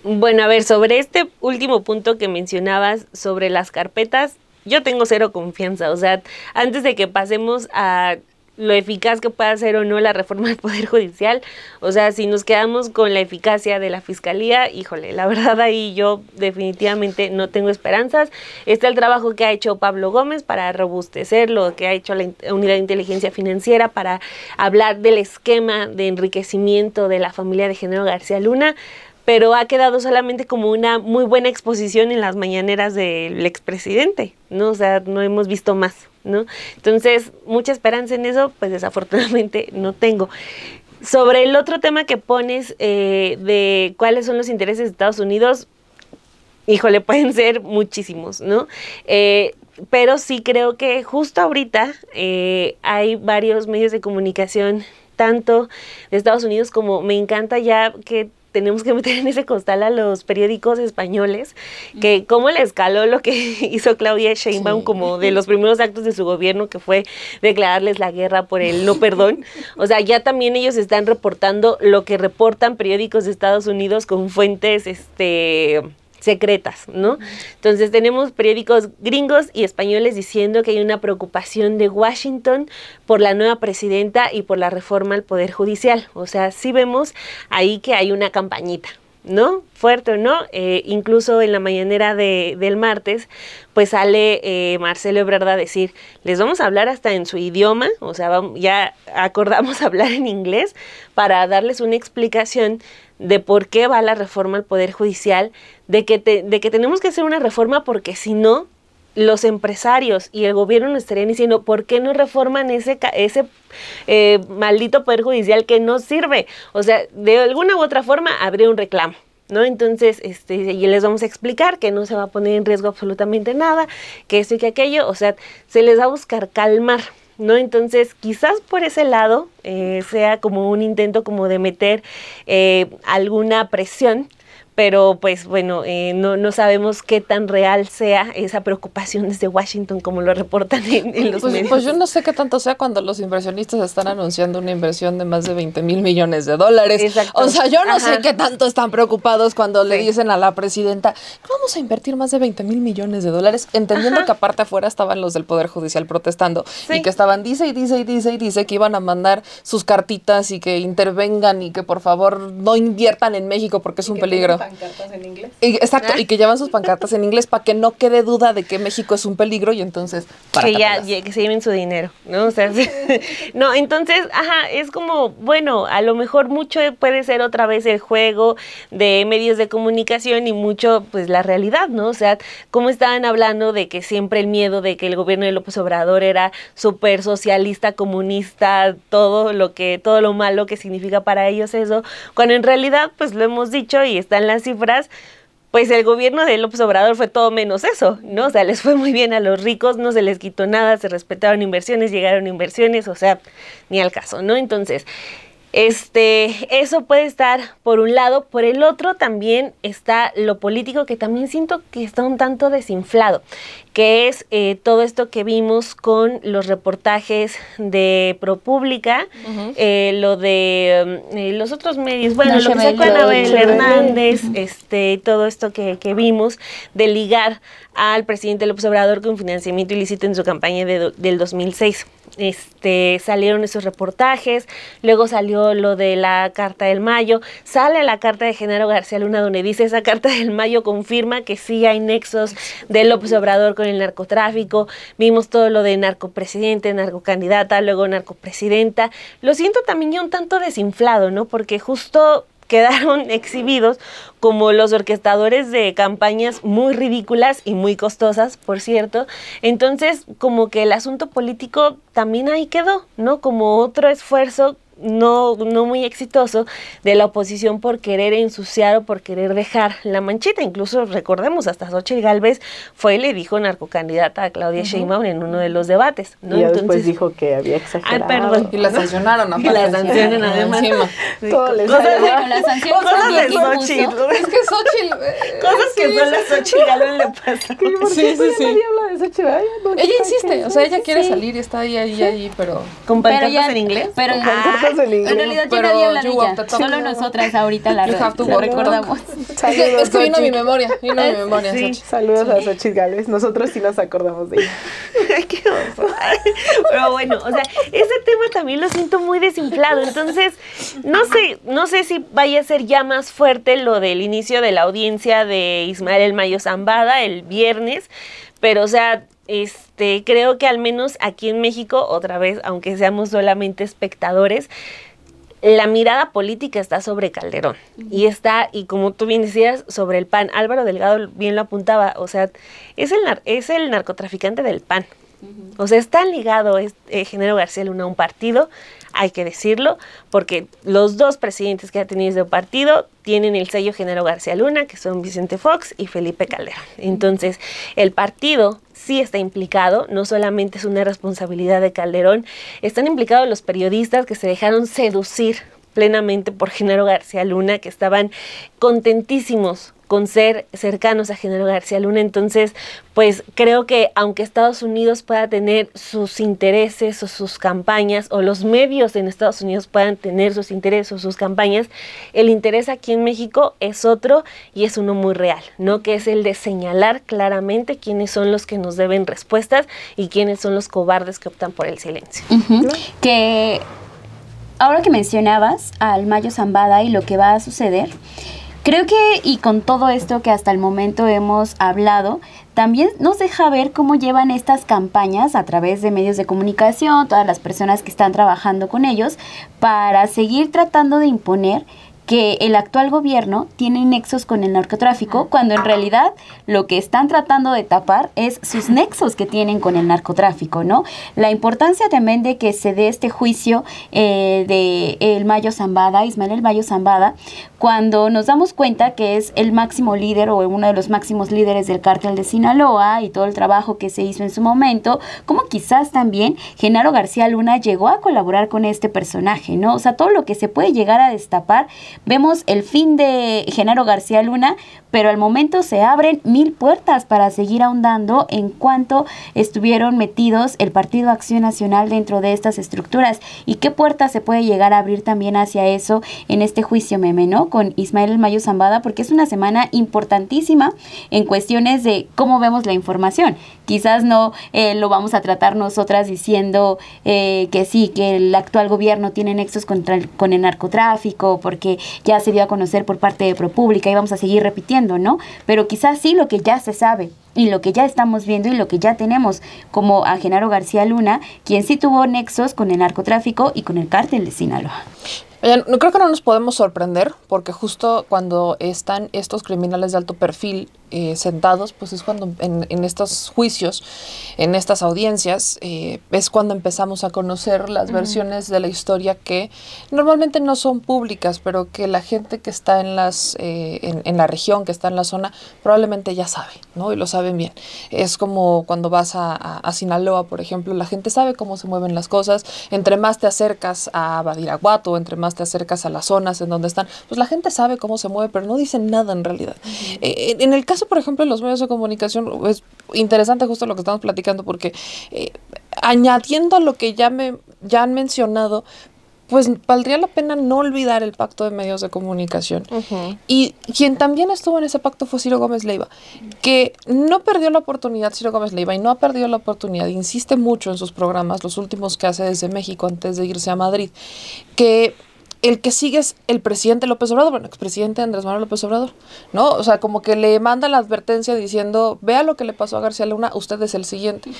Bueno, a ver, sobre este último punto que mencionabas sobre las carpetas, yo tengo cero confianza. O sea, antes de que pasemos a lo eficaz que pueda ser o no la reforma del Poder Judicial. O sea, si nos quedamos con la eficacia de la Fiscalía, híjole, la verdad ahí yo definitivamente no tengo esperanzas. Está el trabajo que ha hecho Pablo Gómez para robustecer lo que ha hecho la Unidad de Inteligencia Financiera para hablar del esquema de enriquecimiento de la familia de Género García Luna pero ha quedado solamente como una muy buena exposición en las mañaneras del expresidente, ¿no? O sea, no hemos visto más, ¿no? Entonces, mucha esperanza en eso, pues desafortunadamente no tengo. Sobre el otro tema que pones eh, de cuáles son los intereses de Estados Unidos, híjole, pueden ser muchísimos, ¿no? Eh, pero sí creo que justo ahorita eh, hay varios medios de comunicación tanto de Estados Unidos como me encanta ya que tenemos que meter en ese costal a los periódicos españoles, que cómo le escaló lo que hizo Claudia Sheinbaum como de los primeros actos de su gobierno, que fue declararles la guerra por el no perdón. O sea, ya también ellos están reportando lo que reportan periódicos de Estados Unidos con fuentes, este secretas, ¿no? Entonces tenemos periódicos gringos y españoles diciendo que hay una preocupación de Washington por la nueva presidenta y por la reforma al Poder Judicial. O sea, sí vemos ahí que hay una campañita, ¿no? Fuerte o no, eh, incluso en la mañanera de, del martes, pues sale eh, Marcelo Ebrard a decir, les vamos a hablar hasta en su idioma, o sea, ya acordamos hablar en inglés para darles una explicación de por qué va la reforma al Poder Judicial, de que, de que tenemos que hacer una reforma porque si no, los empresarios y el gobierno nos estarían diciendo, ¿por qué no reforman ese, ese eh, maldito Poder Judicial que no sirve? O sea, de alguna u otra forma habría un reclamo. ¿No? Entonces, este, y les vamos a explicar que no se va a poner en riesgo absolutamente nada, que esto y que aquello, o sea, se les va a buscar calmar, ¿no? Entonces, quizás por ese lado eh, sea como un intento como de meter eh, alguna presión pero pues bueno, eh, no, no sabemos qué tan real sea esa preocupación desde Washington como lo reportan en, los pues, medios. Pues yo no sé qué tanto sea cuando los inversionistas están anunciando una inversión de más de 20 mil millones de dólares. O sea, yo no sé qué tanto están preocupados cuando le dicen a la presidenta, vamos a invertir más de 20 mil millones de dólares, entendiendo que aparte afuera estaban los del Poder Judicial protestando y que estaban, dice y dice y dice y dice que iban a mandar sus cartitas y que intervengan y que por favor no inviertan en México porque es un peligro pancartas en inglés. exacto, y que llevan sus pancartas en inglés para que no quede duda de que México es un peligro y entonces... que ya, que se lleven su dinero, ¿no? O sea, no, entonces, ajá, es como, bueno, a lo mejor mucho puede ser otra vez el juego de medios de comunicación y mucho, pues, la realidad, ¿no? O sea, como estaban hablando de que siempre el miedo de que el gobierno de López Obrador era súper socialista, comunista, todo lo que, todo lo malo que significa para ellos eso, cuando en realidad, pues, lo hemos dicho y están cifras, pues el gobierno de López Obrador fue todo menos eso, ¿no? O sea, les fue muy bien a los ricos, no se les quitó nada, se respetaron inversiones, llegaron inversiones, o sea, ni al caso, ¿no? Entonces, este, eso puede estar por un lado, por el otro también está lo político que también siento que está un tanto desinflado, que es eh, todo esto que vimos con los reportajes de ProPública, eh, lo de mm, eh, los otros medios, bueno, lo que sacó Anabel Hernández, este, todo esto que, que vimos de ligar al presidente López Obrador con financiamiento ilícito en su campaña de, del 2006 este, salieron esos reportajes, luego salió lo de la Carta del Mayo, sale la carta de Genaro García Luna donde dice esa Carta del Mayo confirma que sí hay nexos de López Obrador con el narcotráfico, vimos todo lo de narcopresidente, narcocandidata, luego narcopresidenta, lo siento también un tanto desinflado, ¿no? Porque justo quedaron exhibidos como los orquestadores de campañas muy ridículas y muy costosas, por cierto. Entonces, como que el asunto político también ahí quedó, ¿no? Como otro esfuerzo no, no muy exitoso de la oposición por querer ensuciar o por querer dejar la manchita. Incluso recordemos, hasta Xochitl Galvez fue y le dijo narcocandidata a Claudia Sheinbaum en uno de los debates. ¿no? Y después dijo que había exagerado. Ay, perdón. Y la sancionaron Y la sancionan además. Todo les Cosas de- la sanción cosas. Xochitl. Es que Xochitl... eh, Cosas que sí, solo a sí, sí. Xochitl Gálvez le pasan. ¿Por Sí, qué sí, sí. nadie habla de Xochitl? Ay, Ella ¿para insiste, o sea, ella quiere Sí. salir y está ahí, ahí, ahí, pero... ¿Con pancartas en inglés? Pero Con en inglés. en realidad ya nadie habla de ella. Solo nosotras ahorita la, recordamos. Es que, Saludos, es que vino a mi memoria, vino a mi memoria. Saludos a Xochitl Gálvez. Nosotros sí nos acordamos de ella. Qué oso. Pero bueno, o sea, ese tema también lo siento muy desinflado. Entonces, no sé, no sé si vaya a ser ya más fuerte lo del inicio de la audiencia de Ismael El Mayo Zambada el viernes. Pero, o sea, este, creo que al menos aquí en México, otra vez, aunque seamos solamente espectadores, la mirada política está sobre Calderón y está, y como tú bien decías, sobre el PAN. Álvaro Delgado bien lo apuntaba, o sea, es el, nar- es el narcotraficante del PAN. O sea, está ligado es, eh, Genaro García Luna a un partido, hay que decirlo, porque los dos presidentes que ha tenido ese partido tienen el sello Genaro García Luna, que son Vicente Fox y Felipe Calderón. Entonces, el partido sí está implicado, no solamente es una responsabilidad de Calderón, están implicados los periodistas que se dejaron seducir plenamente por Genaro García Luna, que estaban contentísimos con ser cercanos a Genaro García Luna. Entonces, pues creo que aunque Estados Unidos pueda tener sus intereses o sus campañas, o los medios en Estados Unidos puedan tener sus intereses o sus campañas, el interés aquí en México es otro y es uno muy real, ¿no? Que es el de señalar claramente quiénes son los que nos deben respuestas y quiénes son los cobardes que optan por el silencio. Que ahora que mencionabas al Mayo Zambada y lo que va a suceder, creo que y con todo esto que hasta el momento hemos hablado, también nos deja ver cómo llevan estas campañas a través de medios de comunicación, todas las personas que están trabajando con ellos, para seguir tratando de imponer que el actual gobierno tiene nexos con el narcotráfico, cuando en realidad lo que están tratando de tapar es sus nexos que tienen con el narcotráfico, ¿no? La importancia también de que se dé este juicio eh, de el Mayo Zambada, Ismael el Mayo Zambada, cuando nos damos cuenta que es el máximo líder o uno de los máximos líderes del cártel de Sinaloa y todo el trabajo que se hizo en su momento, como quizás también Genaro García Luna llegó a colaborar con este personaje, ¿no? O sea, todo lo que se puede llegar a destapar, vemos el fin de Genaro García Luna, pero al momento se abren mil puertas para seguir ahondando en cuanto estuvieron metidos el Partido Acción Nacional dentro de estas estructuras y qué puertas se puede llegar a abrir también hacia eso en este juicio meme, ¿no? Con Ismael El Mayo Zambada, porque es una semana importantísima en cuestiones de cómo vemos la información. Quizás no eh, lo vamos a tratar nosotras diciendo eh, que sí, que el actual gobierno tiene nexos contra el- con el narcotráfico, porque ya se dio a conocer por parte de ProPública y vamos a seguir repitiendo, ¿no? Pero quizás sí lo que ya se sabe y lo que ya estamos viendo y lo que ya tenemos, como a Genaro García Luna, quien sí tuvo nexos con el narcotráfico y con el cártel de Sinaloa. No creo que no nos podemos sorprender porque justo cuando están estos criminales de alto perfil eh, sentados, pues es cuando en, en estos juicios, en estas audiencias, eh, es cuando empezamos a conocer las versiones de la historia que normalmente no son públicas, pero que la gente que está en las eh, en, en la región, que está en la zona, probablemente ya sabe, ¿no? Y lo saben bien. Es como cuando vas a, a- a Sinaloa, por ejemplo, la gente sabe cómo se mueven las cosas. Entre más te acercas a Badiraguato, entre más te acercas a las zonas en donde están, pues la gente sabe cómo se mueve, pero no dicen nada en realidad. Eh, en el caso caso, por ejemplo, de los medios de comunicación, es interesante justo lo que estamos platicando, porque eh, añadiendo a lo que ya, me, ya han mencionado, pues valdría la pena no olvidar el pacto de medios de comunicación. Y quien también estuvo en ese pacto fue Ciro Gómez Leiva, que no perdió la oportunidad, Ciro Gómez Leiva, y no ha perdido la oportunidad, insiste mucho en sus programas, los últimos que hace desde México antes de irse a Madrid, que el que sigue es el presidente López Obrador, bueno, expresidente Andrés Manuel López Obrador, ¿no? O sea, como que le manda la advertencia diciendo, vea lo que le pasó a García Luna, usted es el siguiente.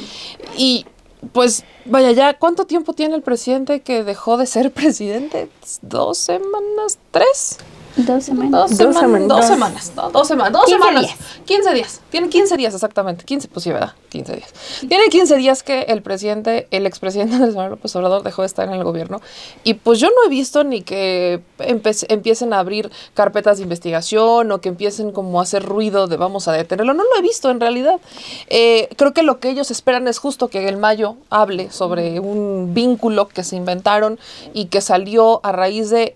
Y pues vaya, ya, ¿cuánto tiempo tiene el presidente que dejó de ser presidente? ¿Dos semanas? ¿Tres? Dos semanas. Dos, semanas. Dos semanas. Dos semanas. Dos semanas. Días. 15 días. Tiene 15 días exactamente. 15, pues sí, ¿verdad? 15 días. Tiene 15 días que el presidente, el expresidente Andrés Manuel López Obrador dejó de estar en el gobierno. Y pues yo no he visto ni que empiecen a abrir carpetas de investigación o que empiecen como a hacer ruido de vamos a detenerlo. No lo he visto en realidad. Eh, creo que lo que ellos esperan es justo que el mayo hable sobre un vínculo que se inventaron y que salió a raíz de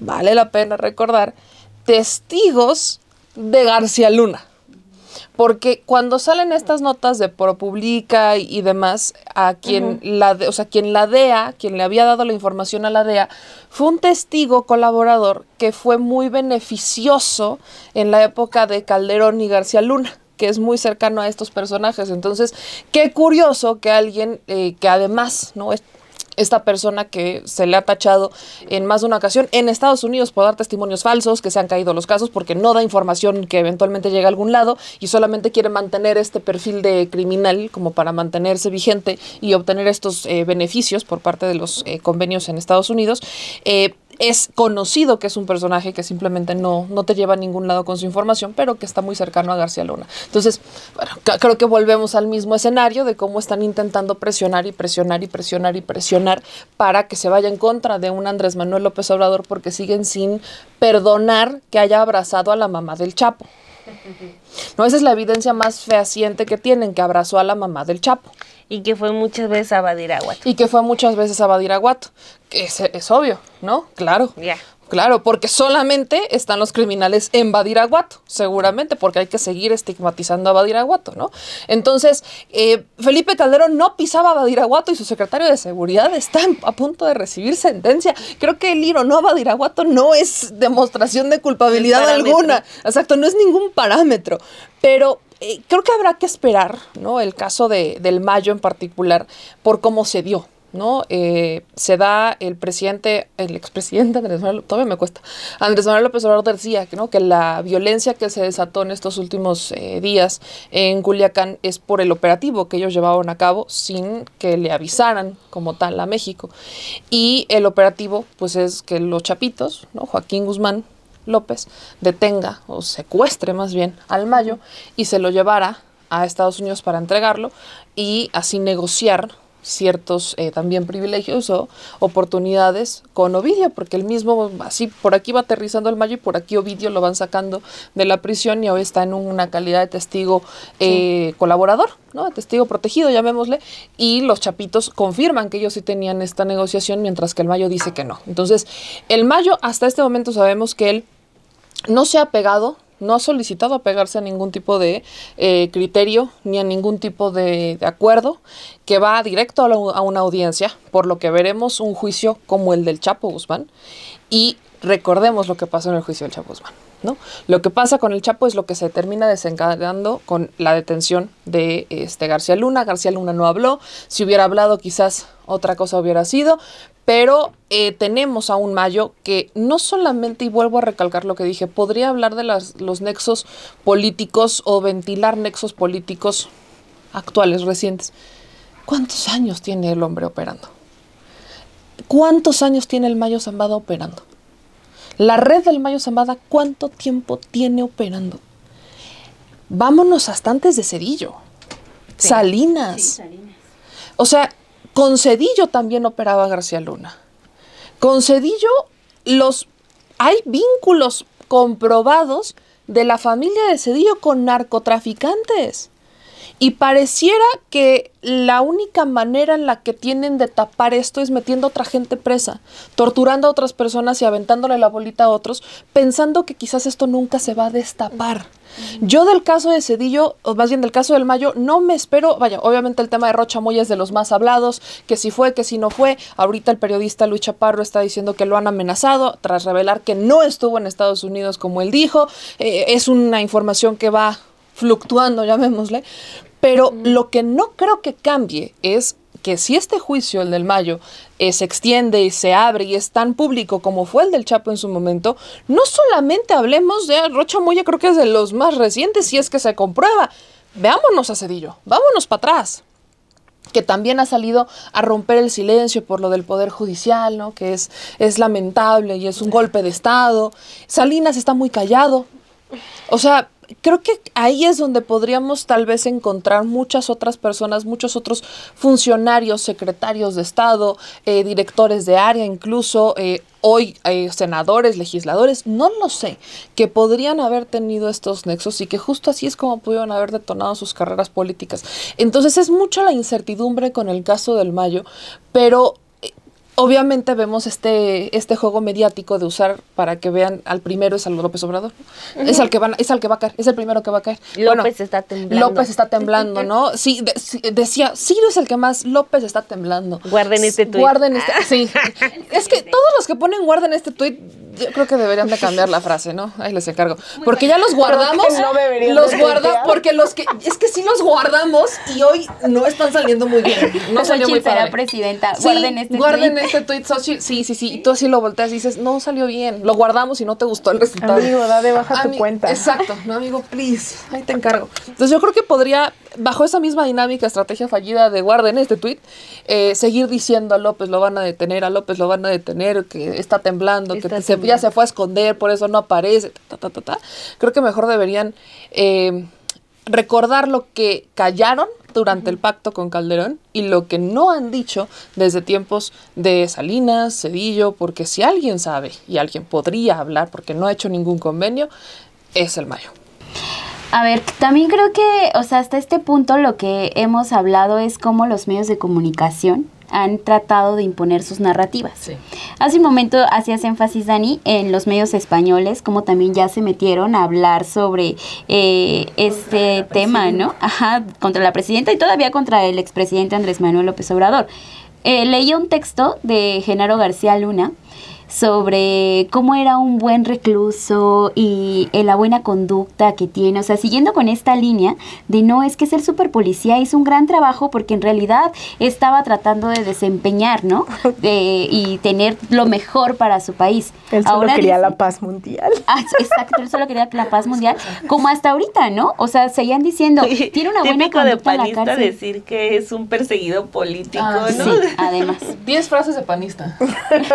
vale la pena recordar, testigos de García Luna. Porque cuando salen estas notas de ProPublica y, y demás, a quien, la o sea, quien la DEA, quien le había dado la información a la DEA, fue un testigo colaborador que fue muy beneficioso en la época de Calderón y García Luna que es muy cercano a estos personajes. Entonces, qué curioso que alguien eh, que además, ¿no? Esta persona que se le ha tachado en más de una ocasión en Estados Unidos por dar testimonios falsos, que se han caído los casos porque no da información que eventualmente llega a algún lado y solamente quiere mantener este perfil de criminal como para mantenerse vigente y obtener estos eh, beneficios por parte de los eh, convenios en Estados Unidos. Eh, es conocido que es un personaje que simplemente no, no te lleva a ningún lado con su información, pero que está muy cercano a García Luna. Entonces, bueno, creo que volvemos al mismo escenario de cómo están intentando presionar y presionar y presionar y presionar para que se vaya en contra de un Andrés Manuel López Obrador porque siguen sin perdonar que haya abrazado a la mamá del Chapo. No, esa es la evidencia más fehaciente que tienen, que abrazó a la mamá del Chapo. Y que fue muchas veces a Badiraguato. Y que fue muchas veces a Badiraguato. Es, es obvio, ¿no? Claro. Ya. Claro, porque solamente están los criminales en Badiraguato, seguramente, porque hay que seguir estigmatizando a Badiraguato, ¿no? Entonces, eh, Felipe Calderón no pisaba a Badiraguato y su secretario de Seguridad está a punto de recibir sentencia. Creo que el ir o no a Badiraguato no es demostración de culpabilidad alguna. Exacto, no es ningún parámetro. Pero eh, creo que habrá que esperar, ¿no? El caso de, del Mayo en particular, por cómo se dio. ¿No? Eh, se da el presidente, el expresidente Andrés Manuel, todavía me cuesta, Andrés Manuel López Obrador decía ¿no? que la violencia que se desató en estos últimos eh, días en Culiacán es por el operativo que ellos llevaban a cabo sin que le avisaran como tal a México. Y el operativo, pues es que los chapitos, ¿no? Joaquín Guzmán López, detenga o secuestre más bien al Mayo y se lo llevara a Estados Unidos para entregarlo y así negociar ciertos eh, también privilegios o oportunidades con Ovidio, porque el mismo, así por aquí va aterrizando el Mayo y por aquí Ovidio lo van sacando de la prisión y hoy está en una calidad de testigo eh, colaborador, ¿no? testigo protegido, llamémosle, y los chapitos confirman que ellos sí tenían esta negociación, mientras que el Mayo dice que no. Entonces, el Mayo, hasta este momento sabemos que él no se ha pegado no ha solicitado apegarse a ningún tipo de eh, criterio ni a ningún tipo de, acuerdo que va directo a, una audiencia, por lo que veremos un juicio como el del Chapo Guzmán y recordemos lo que pasó en el juicio del Chapo Guzmán. ¿no? Lo que pasa con el Chapo es lo que se termina desencadenando con la detención de este García Luna. García Luna no habló, si hubiera hablado quizás otra cosa hubiera sido, pero eh, tenemos a un Mayo que no solamente, y vuelvo a recalcar lo que dije, podría hablar de las, los nexos políticos o ventilar nexos políticos actuales, recientes. ¿Cuántos años tiene el hombre operando? ¿Cuántos años tiene el Mayo Zambada operando? La red del Mayo Zambada, ¿cuánto tiempo tiene operando? Vámonos hasta antes de Cedillo. Salinas. Sí, Salinas. O sea, con Cedillo también operaba García Luna. Con Cedillo los, hay vínculos comprobados de la familia de Cedillo con narcotraficantes. Y pareciera que la única manera en la que tienen de tapar esto es metiendo a otra gente presa, torturando a otras personas y aventándole la bolita a otros, pensando que quizás esto nunca se va a destapar. Yo del caso de Cedillo, o más bien del caso del Mayo, no me espero, vaya, obviamente el tema de Rocha Moya es de los más hablados, que si fue, que si no fue. Ahorita el periodista Luis Chaparro está diciendo que lo han amenazado tras revelar que no estuvo en Estados Unidos como él dijo. Eh, es una información que va fluctuando, llamémosle. Pero lo que no creo que cambie es que si este juicio, el del Mayo, eh, se extiende y se abre y es tan público como fue el del Chapo en su momento, no solamente hablemos de Rocha Moya, creo que es de los más recientes, si es que se comprueba. Veámonos a Cedillo, vámonos para atrás que también ha salido a romper el silencio por lo del Poder Judicial, ¿no? que es, es lamentable y es un golpe de Estado. Salinas está muy callado. O sea, creo que ahí es donde podríamos tal vez encontrar muchas otras personas, muchos otros funcionarios, secretarios de Estado, eh, directores de área, incluso eh, hoy eh, senadores, legisladores, no lo sé, que podrían haber tenido estos nexos y que justo así es como pudieron haber detonado sus carreras políticas. Entonces es mucha la incertidumbre con el caso del Mayo, pero obviamente vemos este, este juego mediático de usar para que vean al primero es al López Obrador. Es al que van, es al que va a caer, es el primero que va a caer. López está temblando. López está temblando, ¿no? Sí, decía, Ciro es el que más, López está temblando. Guarden este tuit. Guarden este, sí. es que todos los que ponen guarden este tuit yo creo que deberían de cambiar la frase, ¿no? Ahí les encargo. Porque ya los guardamos, los guarda, porque los que, es que sí los guardamos y hoy no están saliendo muy bien. No salió muy será presidenta. guarden este guarden tweet. Este tweet, Sí, sí, sí. Y tú así lo volteas y dices, no salió bien. Lo guardamos y no te gustó el resultado. Amigo, da de baja tu cuenta. Exacto. No, amigo, please. Ahí te encargo. Entonces yo creo que podría, bajo esa misma dinámica, estrategia fallida de guarden este tweet, eh, seguir diciendo a López lo van a detener, a López lo van a detener, que está temblando, que se ya se fue a esconder, por eso no aparece, Creo que mejor deberían eh, recordar lo que callaron durante el pacto con Calderón y lo que no han dicho desde tiempos de Salinas, Cedillo, porque si alguien sabe y alguien podría hablar porque no ha hecho ningún convenio, es el Mayo. A ver, también creo que, o sea, hasta este punto lo que hemos hablado es cómo los medios de comunicación han tratado de imponer sus narrativas. Hace un momento hacías énfasis, Dani, en los medios españoles, como también ya se metieron a hablar sobre eh, este tema, ¿no? Ajá, contra la presidenta y todavía contra el expresidente Andrés Manuel López Obrador. Eh, leía un texto de Genaro García Luna, sobre cómo era un buen recluso y eh, la buena conducta que tiene. O sea, siguiendo con esta línea de no es que ser super policía hizo un gran trabajo porque en realidad estaba tratando de desempeñar, ¿no? De, y tener lo mejor para su país. Él solo quería la paz mundial. Ah, exacto, él solo quería la paz mundial, como hasta ahorita, ¿no? O sea, seguían diciendo, tiene una buena conducta de panista en la decir que es un perseguido político, ah, ¿no? Sí, además. Diez frases de panista.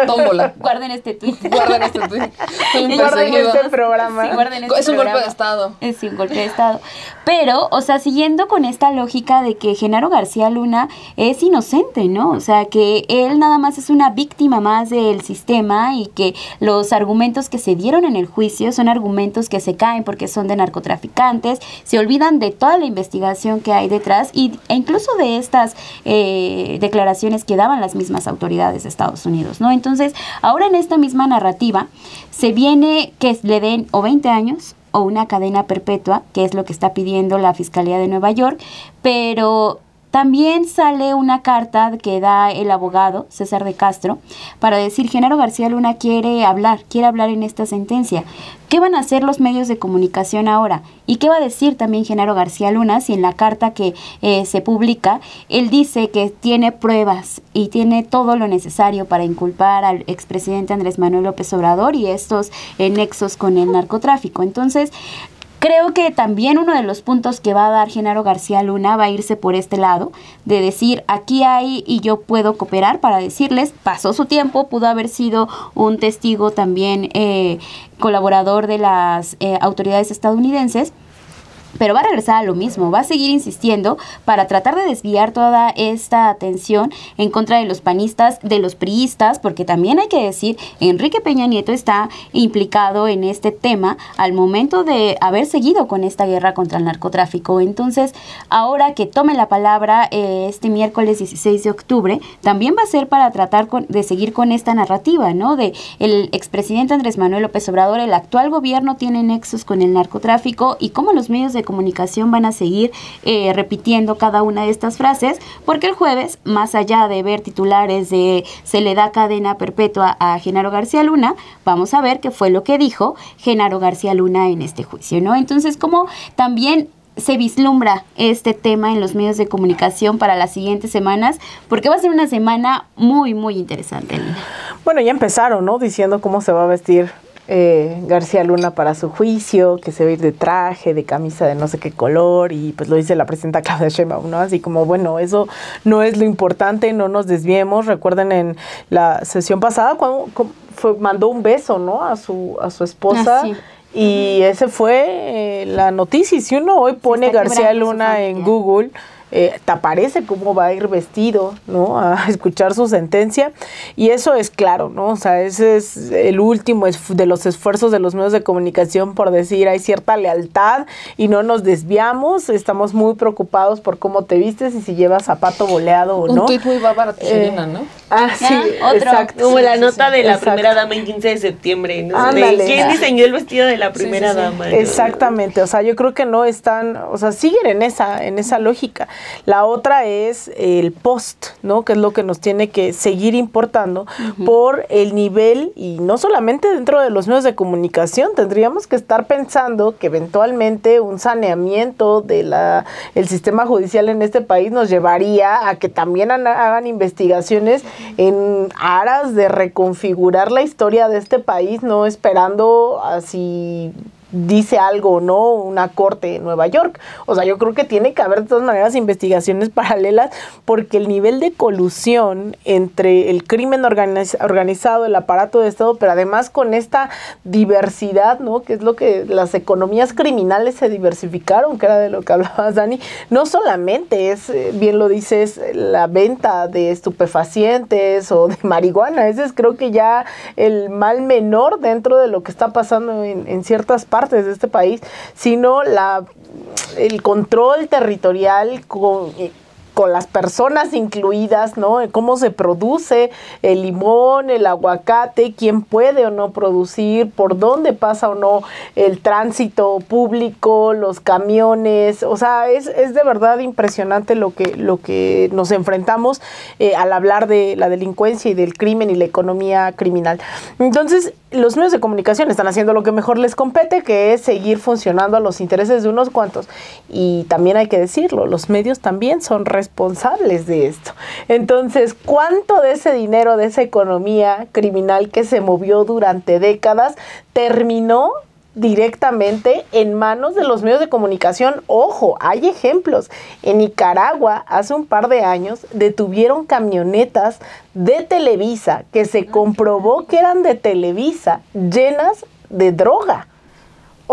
Tómbola guarden este tweet. Guarden este tweet. guarden este programa. este es un golpe de Estado. Es un golpe de Estado. Pero, o sea, siguiendo con esta lógica de que Genaro García Luna es inocente, ¿no? O sea, que él nada más es una víctima más del sistema y que los argumentos que se dieron en el juicio son argumentos que se caen porque son de narcotraficantes, se olvidan de toda la investigación que hay detrás y, e incluso de estas eh, declaraciones que daban las mismas autoridades de Estados Unidos, ¿no? Entonces, ahora en esta misma narrativa se viene que le den o 20 años o una cadena perpetua, que es lo que está pidiendo la Fiscalía de Nueva York, pero también sale una carta que da el abogado César de Castro para decir Genaro García Luna quiere hablar, quiere hablar en esta sentencia. ¿Qué van a hacer los medios de comunicación ahora? ¿Y qué va a decir también Genaro García Luna si en la carta que eh, se publica él dice que tiene pruebas y tiene todo lo necesario para inculpar al expresidente Andrés Manuel López Obrador y estos eh, nexos con el narcotráfico? Entonces, Creo que también uno de los puntos que va a dar Genaro García Luna va a irse por este lado, de decir, aquí hay y yo puedo cooperar para decirles, pasó su tiempo, pudo haber sido un testigo también eh, colaborador de las eh, autoridades estadounidenses, pero va a regresar a lo mismo, va a seguir insistiendo para tratar de desviar toda esta atención en contra de los panistas, de los priistas, porque también hay que decir, Enrique Peña Nieto está implicado en este tema al momento de haber seguido con esta guerra contra el narcotráfico. Entonces, ahora que tome la palabra eh, este miércoles 16 de octubre, también va a ser para tratar de seguir con esta narrativa, ¿no? De el expresidente Andrés Manuel López Obrador, el actual gobierno tiene nexos con el narcotráfico y cómo los medios de comunicación van a seguir eh, repitiendo cada una de estas frases, porque el jueves, más allá de ver titulares de se le da cadena perpetua a Genaro García Luna, vamos a ver qué fue lo que dijo Genaro García Luna en este juicio, ¿no? Entonces, como también se vislumbra este tema en los medios de comunicación para las siguientes semanas? Porque va a ser una semana muy, muy interesante. Bueno, ya empezaron, ¿no? Diciendo cómo se va a vestir eh, García Luna para su juicio, que se va a ir de traje, de camisa de no sé qué color, y pues lo dice la presidenta Claudia Sheinbaum, ¿no? Así como, bueno, eso no es lo importante, no nos desviemos. Recuerden en la sesión pasada cuando fue, mandó un beso, ¿no? A su, a su esposa. Ah, y ese fue eh, la noticia. Y si uno hoy pone García Luna en Google, eh, te aparece cómo va a ir vestido, ¿no? A escuchar su sentencia. Y eso es claro, ¿no? O sea, ese es el último de los esfuerzos de los medios de comunicación por decir hay cierta lealtad y no nos desviamos. Estamos muy preocupados por cómo te vistes y si llevas zapato boleado o no. Un tuit muy bárbaro, eh, ¿no? Ah, sí, exacto. Como la nota de la primera dama en 15 de septiembre, ¿no? ¿Quién diseñó el vestido de la primera dama? Exactamente, o sea, yo creo que no están, o sea, siguen en esa, en esa lógica. La otra es el post, ¿no? Que es lo que nos tiene que seguir importando por el nivel y no solamente dentro de los medios de comunicación, tendríamos que estar pensando que eventualmente un saneamiento de la el sistema judicial en este país nos llevaría a que también hagan investigaciones en aras de reconfigurar la historia de este país, no esperando así dice algo o no una corte en Nueva York. O sea, yo creo que tiene que haber de todas maneras investigaciones paralelas porque el nivel de colusión entre el crimen organizado, el aparato de Estado, pero además con esta diversidad, ¿no? Que es lo que las economías criminales se diversificaron, que era de lo que hablabas, Dani, no solamente es, eh, bien lo dices, la venta de estupefacientes o de marihuana, ese es creo que ya el mal menor dentro de lo que está pasando en, en ciertas partes de este país, sino la, el control territorial con, con las personas incluidas, ¿no? Cómo se produce el limón, el aguacate, quién puede o no producir, por dónde pasa o no el tránsito público, los camiones, o sea, es, es de verdad impresionante lo que, lo que nos enfrentamos eh, al hablar de la delincuencia y del crimen y la economía criminal. Entonces, los medios de comunicación están haciendo lo que mejor les compete, que es seguir funcionando a los intereses de unos cuantos. Y también hay que decirlo, los medios también son responsables de esto. Entonces, ¿cuánto de ese dinero, de esa economía criminal que se movió durante décadas, terminó directamente en manos de los medios de comunicación. Ojo, hay ejemplos. En Nicaragua, hace un par de años, detuvieron camionetas de Televisa que se comprobó que eran de Televisa llenas de droga.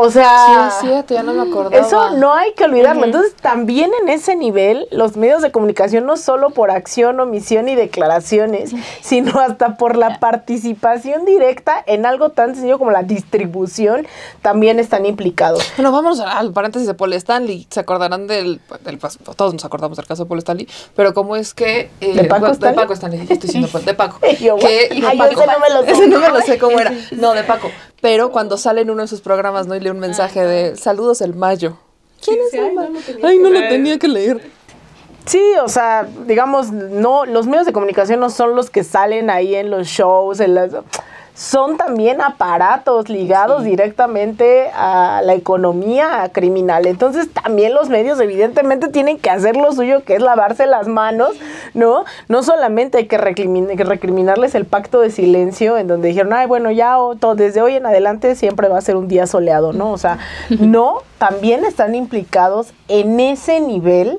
O sea, sí, sí, ya no me acordaba. Eso no hay que olvidarlo. Entonces, también en ese nivel, los medios de comunicación, no solo por acción, omisión y declaraciones, sino hasta por la participación directa en algo tan sencillo como la distribución, también están implicados. Bueno, vamos al paréntesis de Paul Stanley. Se acordarán del, del todos nos acordamos del caso de Paul Stanley, pero cómo es que eh, ¿De Paco Stanley? De Paco Stanley, estoy diciendo de Paco. yo, que, ay, Paco, ese no me lo sé. Ese no me lo sé cómo era. No, de Paco. Pero cuando sale en uno de sus programas, ¿no? Y lee un mensaje de saludos el Mayo. ¿Quién es el Mayo? Ay, no lo tenía que leer. Sí, o sea, digamos, no, los medios de comunicación no son los que salen ahí en los shows, en las son también aparatos ligados directamente a la economía criminal. Entonces también los medios evidentemente tienen que hacer lo suyo, que es lavarse las manos, ¿no? No solamente hay que, recriminarles el pacto de silencio en donde dijeron, ay, bueno, ya desde hoy en adelante siempre va a ser un día soleado, ¿no? O sea, no, también están implicados en ese nivel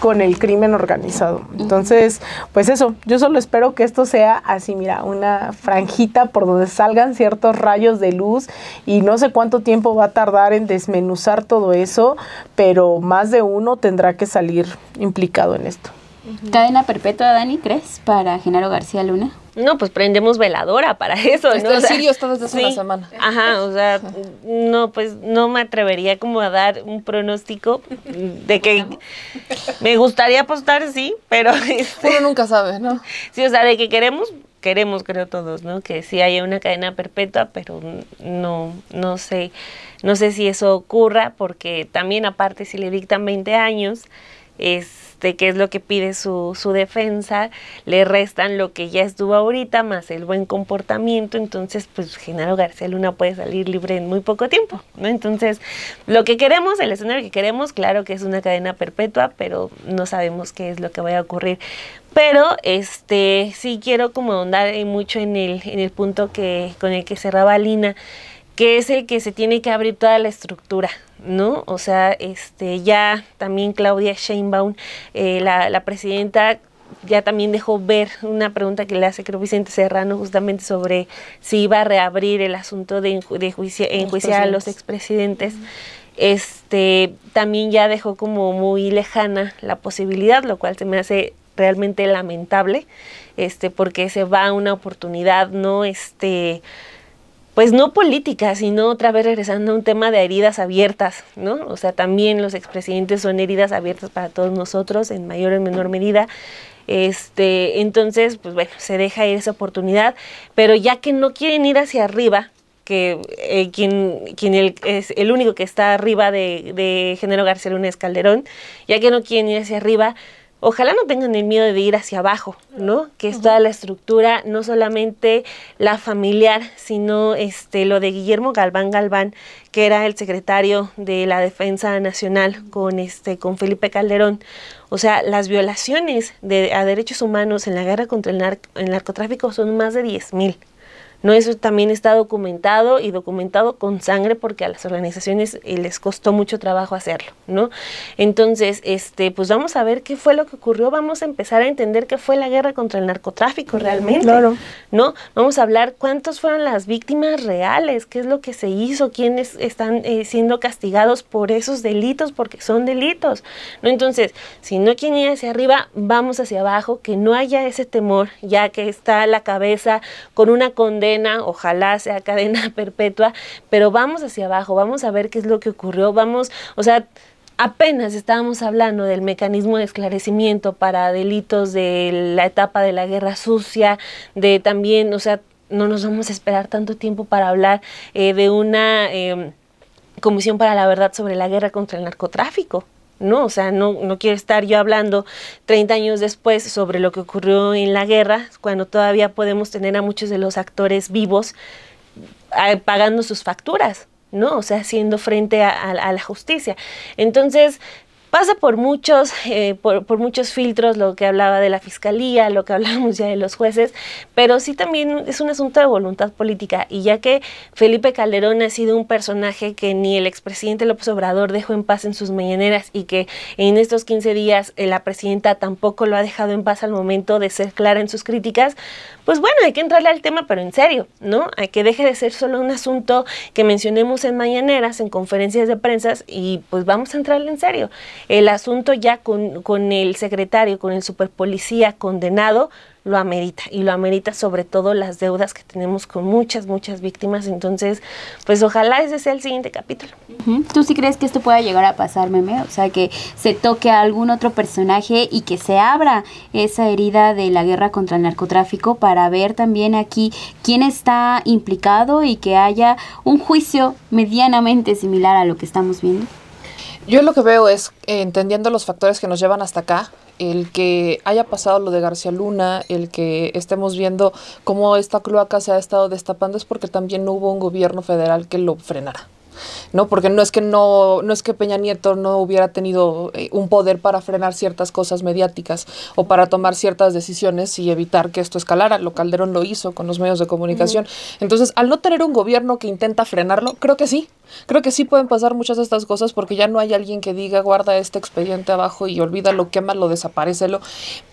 con el crimen organizado. Entonces, pues eso, yo solo espero que esto sea así, mira, una franjita por donde salgan ciertos rayos de luz y no sé cuánto tiempo va a tardar en desmenuzar todo eso, pero más de uno tendrá que salir implicado en esto. ¿Cadena perpetua, Dani, crees, para Genaro García Luna? No, pues prendemos veladora para eso, ¿no? Sirio está desde hace una semana. Ajá, o sea, no, pues no me atrevería como a dar un pronóstico de que me gustaría apostar, sí, pero... Este, Uno nunca sabe, ¿no? Sí, o sea, de que queremos, queremos creo todos, ¿no? Que sí haya una cadena perpetua, pero no, no sé, no sé si eso ocurra, porque también aparte si le dictan 20 años, es este, qué es lo que pide su, su defensa, le restan lo que ya estuvo ahorita, más el buen comportamiento, entonces pues Genaro García Luna puede salir libre en muy poco tiempo, ¿no? Entonces, lo que queremos, el escenario que queremos, claro que es una cadena perpetua, pero no sabemos qué es lo que vaya a ocurrir. Pero este sí quiero como ahondar mucho en el, en el punto que, con el que cerraba Lina, que es el que se tiene que abrir toda la estructura, ¿no? O sea, este, ya también Claudia Sheinbaum, eh, la, la presidenta ya también dejó ver una pregunta que le hace creo Vicente Serrano justamente sobre si iba a reabrir el asunto de, de enjuiciar a los expresidentes. Este también ya dejó como muy lejana la posibilidad, lo cual se me hace realmente lamentable, este, porque se va una oportunidad, no este pues no política, sino otra vez regresando a un tema de heridas abiertas, ¿no? O sea, también los expresidentes son heridas abiertas para todos nosotros, en mayor o menor medida. Este, entonces, pues bueno, se deja ir esa oportunidad, pero ya que no quieren ir hacia arriba, que eh, quien, quien el, es el único que está arriba de, de García Luna es Calderón, ya que no quieren ir hacia arriba, ojalá no tengan el miedo de ir hacia abajo, ¿no? Que es toda la estructura, no solamente la familiar, sino este lo de Guillermo Galván Galván, que era el secretario de la Defensa Nacional con este con Felipe Calderón. O sea, las violaciones de, a derechos humanos en la guerra contra el, el narcotráfico son más de 10.000. mil. ¿No? Eso también está documentado y documentado con sangre porque a las organizaciones eh, les costó mucho trabajo hacerlo, ¿no? Entonces, este, pues vamos a ver qué fue lo que ocurrió, vamos a empezar a entender qué fue la guerra contra el narcotráfico realmente, claro. ¿no? Vamos a hablar cuántos fueron las víctimas reales, qué es lo que se hizo, quiénes están eh, siendo castigados por esos delitos, porque son delitos, ¿no? Entonces, si no quieren ir hacia arriba, vamos hacia abajo, que no haya ese temor, ya que está la cabeza con una condena ojalá sea cadena perpetua, pero vamos hacia abajo, vamos a ver qué es lo que ocurrió, vamos, o sea, apenas estábamos hablando del mecanismo de esclarecimiento para delitos de la etapa de la guerra sucia, de también, o sea, no nos vamos a esperar tanto tiempo para hablar eh, de una eh, comisión para la verdad sobre la guerra contra el narcotráfico. ¿No? O sea, no, no quiero estar yo hablando 30 años después sobre lo que ocurrió en la guerra, cuando todavía podemos tener a muchos de los actores vivos eh, pagando sus facturas, ¿no? O sea, haciendo frente a la justicia. Entonces, pasa por muchos, eh, por, muchos filtros, lo que hablaba de la fiscalía, lo que hablábamos ya de los jueces, pero sí también es un asunto de voluntad política. Y ya que Felipe Calderón ha sido un personaje que ni el expresidente López Obrador dejó en paz en sus mañaneras y que en estos 15 días eh, la presidenta tampoco lo ha dejado en paz al momento de ser clara en sus críticas, pues bueno, hay que entrarle al tema, pero en serio, ¿no? Hay que deje de ser solo un asunto que mencionemos en mañaneras, en conferencias de prensa y pues vamos a entrarle en serio. El asunto ya con, con el secretario, con el superpolicía condenado, lo amerita y lo amerita sobre todo las deudas que tenemos con muchas, muchas víctimas. Entonces, pues ojalá ese sea el siguiente capítulo. ¿Tú sí crees que esto pueda llegar a pasar, Meme? O sea, que se toque a algún otro personaje y que se abra esa herida de la guerra contra el narcotráfico para ver también aquí quién está implicado y que haya un juicio medianamente similar a lo que estamos viendo. Yo lo que veo es, eh, entendiendo los factores que nos llevan hasta acá, el que haya pasado lo de García Luna, el que estemos viendo cómo esta cloaca se ha estado destapando es porque también no hubo un gobierno federal que lo frenara. ¿No? Porque no es que no, no es que Peña Nieto no hubiera tenido eh, un poder para frenar ciertas cosas mediáticas o para tomar ciertas decisiones y evitar que esto escalara. Lo Calderón lo hizo con los medios de comunicación. Entonces, al no tener un gobierno que intenta frenarlo, creo que sí, Creo que sí pueden pasar muchas de estas cosas porque ya no hay alguien que diga guarda este expediente abajo y olvídalo, quémalo, desaparecelo.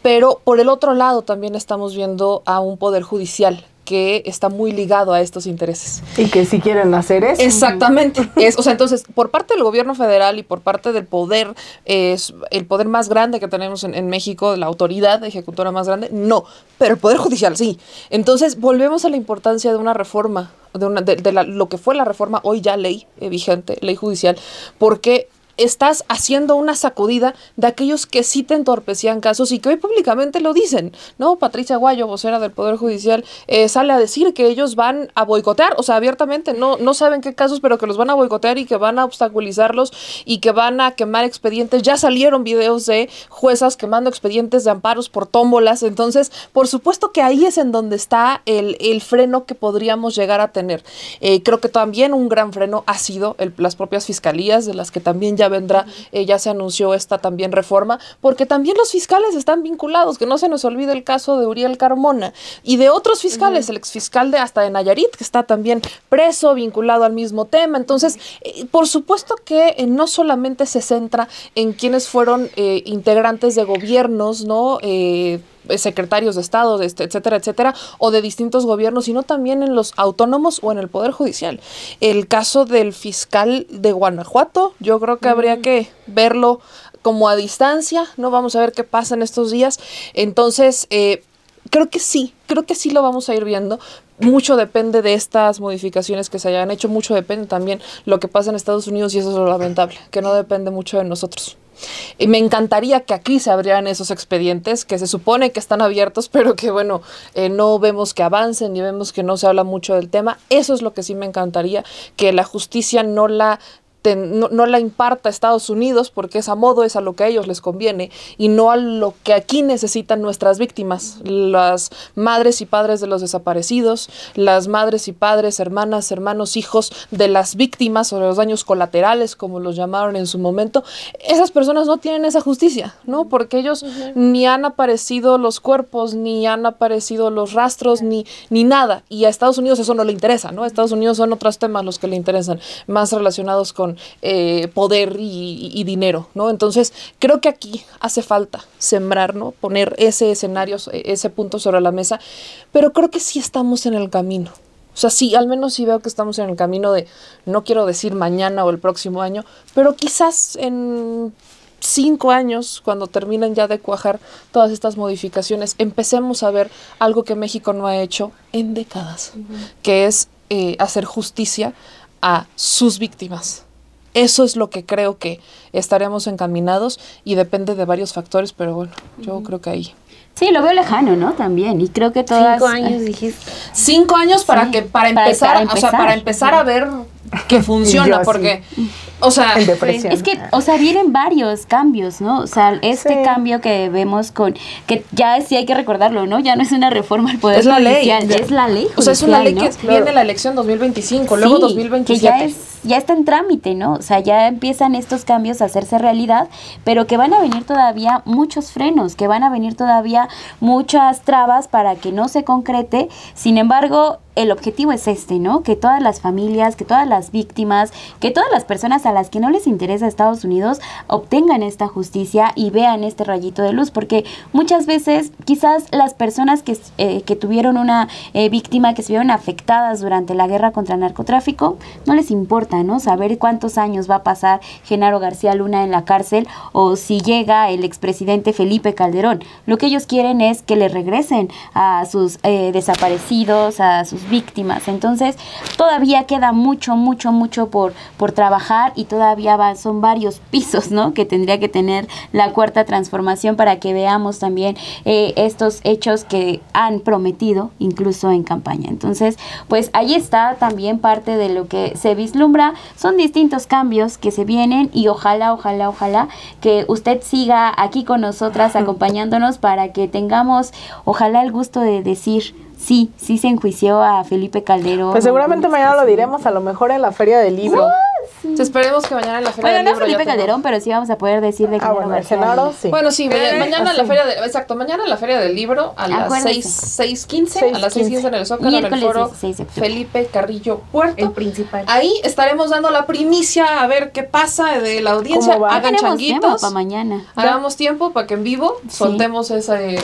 Pero por el otro lado también estamos viendo a un poder judicial que está muy ligado a estos intereses. Y que si quieren hacer eso. Exactamente. es, o sea, entonces, por parte del gobierno federal y por parte del poder, es el poder más grande que tenemos en, en México, la autoridad ejecutora más grande, no, pero el poder judicial sí. Entonces, volvemos a la importancia de una reforma de, una, de, de la, lo que fue la reforma, hoy ya ley eh, vigente, ley judicial, porque estás haciendo una sacudida de aquellos que sí te entorpecían casos y que hoy públicamente lo dicen, ¿no? Patricia Guayo, vocera del Poder Judicial, eh, sale a decir que ellos van a boicotear, o sea, abiertamente, no, no saben qué casos, pero que los van a boicotear y que van a obstaculizarlos y que van a quemar expedientes. Ya salieron videos de juezas quemando expedientes de amparos por tómbolas, entonces, por supuesto que ahí es en donde está el, el freno que podríamos llegar a tener. Eh, creo que también un gran freno ha sido las propias fiscalías, de las que también ya vendrá, eh, ya se anunció esta también reforma, porque también los fiscales están vinculados, que no se nos olvide el caso de Uriel Carmona y de otros fiscales, el exfiscal de hasta de Nayarit, que está también preso, vinculado al mismo tema. Entonces, eh, por supuesto que eh, no solamente se centra en quienes fueron integrantes de gobiernos, ¿no? Eh, secretarios de Estado, este, etcétera, etcétera, o de distintos gobiernos, sino también en los autónomos o en el Poder Judicial. El caso del fiscal de Guanajuato, yo creo que habría que verlo como a distancia, ¿no? Vamos a ver qué pasa en estos días. Entonces, eh, creo que sí, creo que sí lo vamos a ir viendo. Mucho depende de estas modificaciones que se hayan hecho, mucho depende también lo que pasa en Estados Unidos y eso es lo lamentable, que no depende mucho de nosotros. Y me encantaría que aquí se abrieran esos expedientes que se supone que están abiertos, pero que bueno, eh, no vemos que avancen ni vemos que no se habla mucho del tema. Eso es lo que sí me encantaría, que la justicia no la no, no, la imparta Estados Unidos porque es a modo, es a lo que a ellos les conviene y no a lo que aquí necesitan nuestras víctimas, las madres y padres de los desaparecidos, las madres y padres, hermanas, hermanos, hijos de las víctimas o de los daños colaterales, como los llamaron en su momento. Esas personas no tienen esa justicia, ¿no? Porque ellos uh -huh. ni han aparecido los cuerpos, ni han aparecido los rastros, ni, ni nada. Y a Estados Unidos eso no le interesa, ¿no? A Estados Unidos son otros temas los que le interesan, más relacionados con eh, poder y, y, dinero, ¿no? Entonces, creo que aquí hace falta sembrar, ¿no? Poner ese escenario, ese punto sobre la mesa, pero creo que sí estamos en el camino. O sea, sí, al menos sí veo que estamos en el camino de, no quiero decir mañana o el próximo año, pero quizás en cinco años, cuando terminen ya de cuajar todas estas modificaciones, empecemos a ver algo que México no ha hecho en décadas, uh -huh. que es eh, hacer justicia a sus víctimas. Eso es lo que creo que estaremos encaminados y depende de varios factores, pero bueno, yo uh -huh. creo que ahí. Sí, lo veo lejano, ¿no? También. Y creo que todas... Cinco años dijiste. Cinco años para sí, que, para empezar, para, para empezar, o sea, para empezar a ver que funciona, porque, o sea, es que, o sea, vienen varios cambios, ¿no? O sea, este sí. cambio que vemos con, que ya sí hay que recordarlo, ¿no? Ya no es una reforma al Poder es la ley. es la ley. O sea, es una ley ¿no? que claro. viene la elección 2025, sí, luego 2027. Que ya es ya está en trámite, ¿no? O sea, ya empiezan estos cambios a hacerse realidad, pero que van a venir todavía muchos frenos, que van a venir todavía muchas trabas para que no se concrete. Sin embargo, el objetivo es este, ¿no? Que todas las familias, que todas las víctimas, que todas las personas a las que no les interesa Estados Unidos obtengan esta justicia y vean este rayito de luz, porque muchas veces quizás las personas que, eh, que tuvieron una eh, víctima, que se vieron afectadas durante la guerra contra el narcotráfico, no les importa, ¿no? Saber cuántos años va a pasar Genaro García Luna en la cárcel o si llega el expresidente Felipe Calderón. Lo que ellos quieren es que le regresen a sus eh, desaparecidos, a sus víctimas. Entonces, todavía queda mucho, mucho, mucho por, por trabajar y todavía va, son varios pisos, ¿no? Que tendría que tener la cuarta transformación para que veamos también eh, estos hechos que han prometido, incluso en campaña. Entonces, pues ahí está también parte de lo que se vislumbra. Son distintos cambios que se vienen y ojalá, ojalá, ojalá que usted siga aquí con nosotras acompañándonos para que tengamos, ojalá, el gusto de decir sí, sí se enjuició a Felipe Calderón. Pues seguramente mañana lo diremos, a lo mejor en la Feria del Libro. Sí. Esperemos que mañana en la Feria bueno, del no Libro. Felipe Calderón, pero sí vamos a poder decir de ah, bueno, García Genaro, sí. Bueno, sí, eh, mañana en la Feria de, exacto, mañana en la Feria del Libro a las 6.15, a las 6.15 en el Zócalo, en el foro Felipe Carrillo Puerto. El principal. Ahí estaremos dando la primicia a ver qué pasa de la audiencia. Hagan changuitos. para mañana. Hagamos tiempo para que en vivo sí. soltemos ese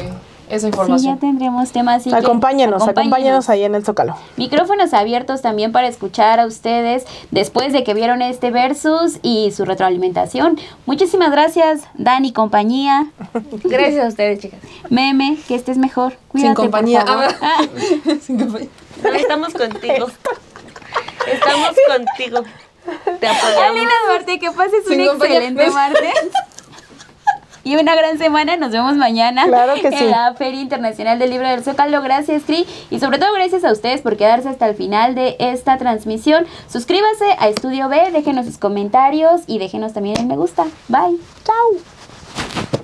esa Sí, información. ya tendremos temas. así que Acompáñenos, acompáñenos ahí en el Zócalo. Micrófonos abiertos también para escuchar a ustedes después de que vieron este versus y su retroalimentación. Muchísimas gracias, Dani, compañía. Gracias a ustedes, chicas. Meme, que estés mejor. Cuídate, Sin compañía. por favor. Ah, Sin compañía. No, estamos contigo. Estamos contigo. Te apoyamos. Alina Duarte, que pases un Sin compañía. excelente martes. Y una gran semana, nos vemos mañana Claro que sí. en la Feria Internacional del Libro del Zócalo. Gracias, Cri. Y sobre todo gracias a ustedes por quedarse hasta el final de esta transmisión. Suscríbase a Estudio B, déjenos sus comentarios y déjenos también el me gusta. Bye. Chao.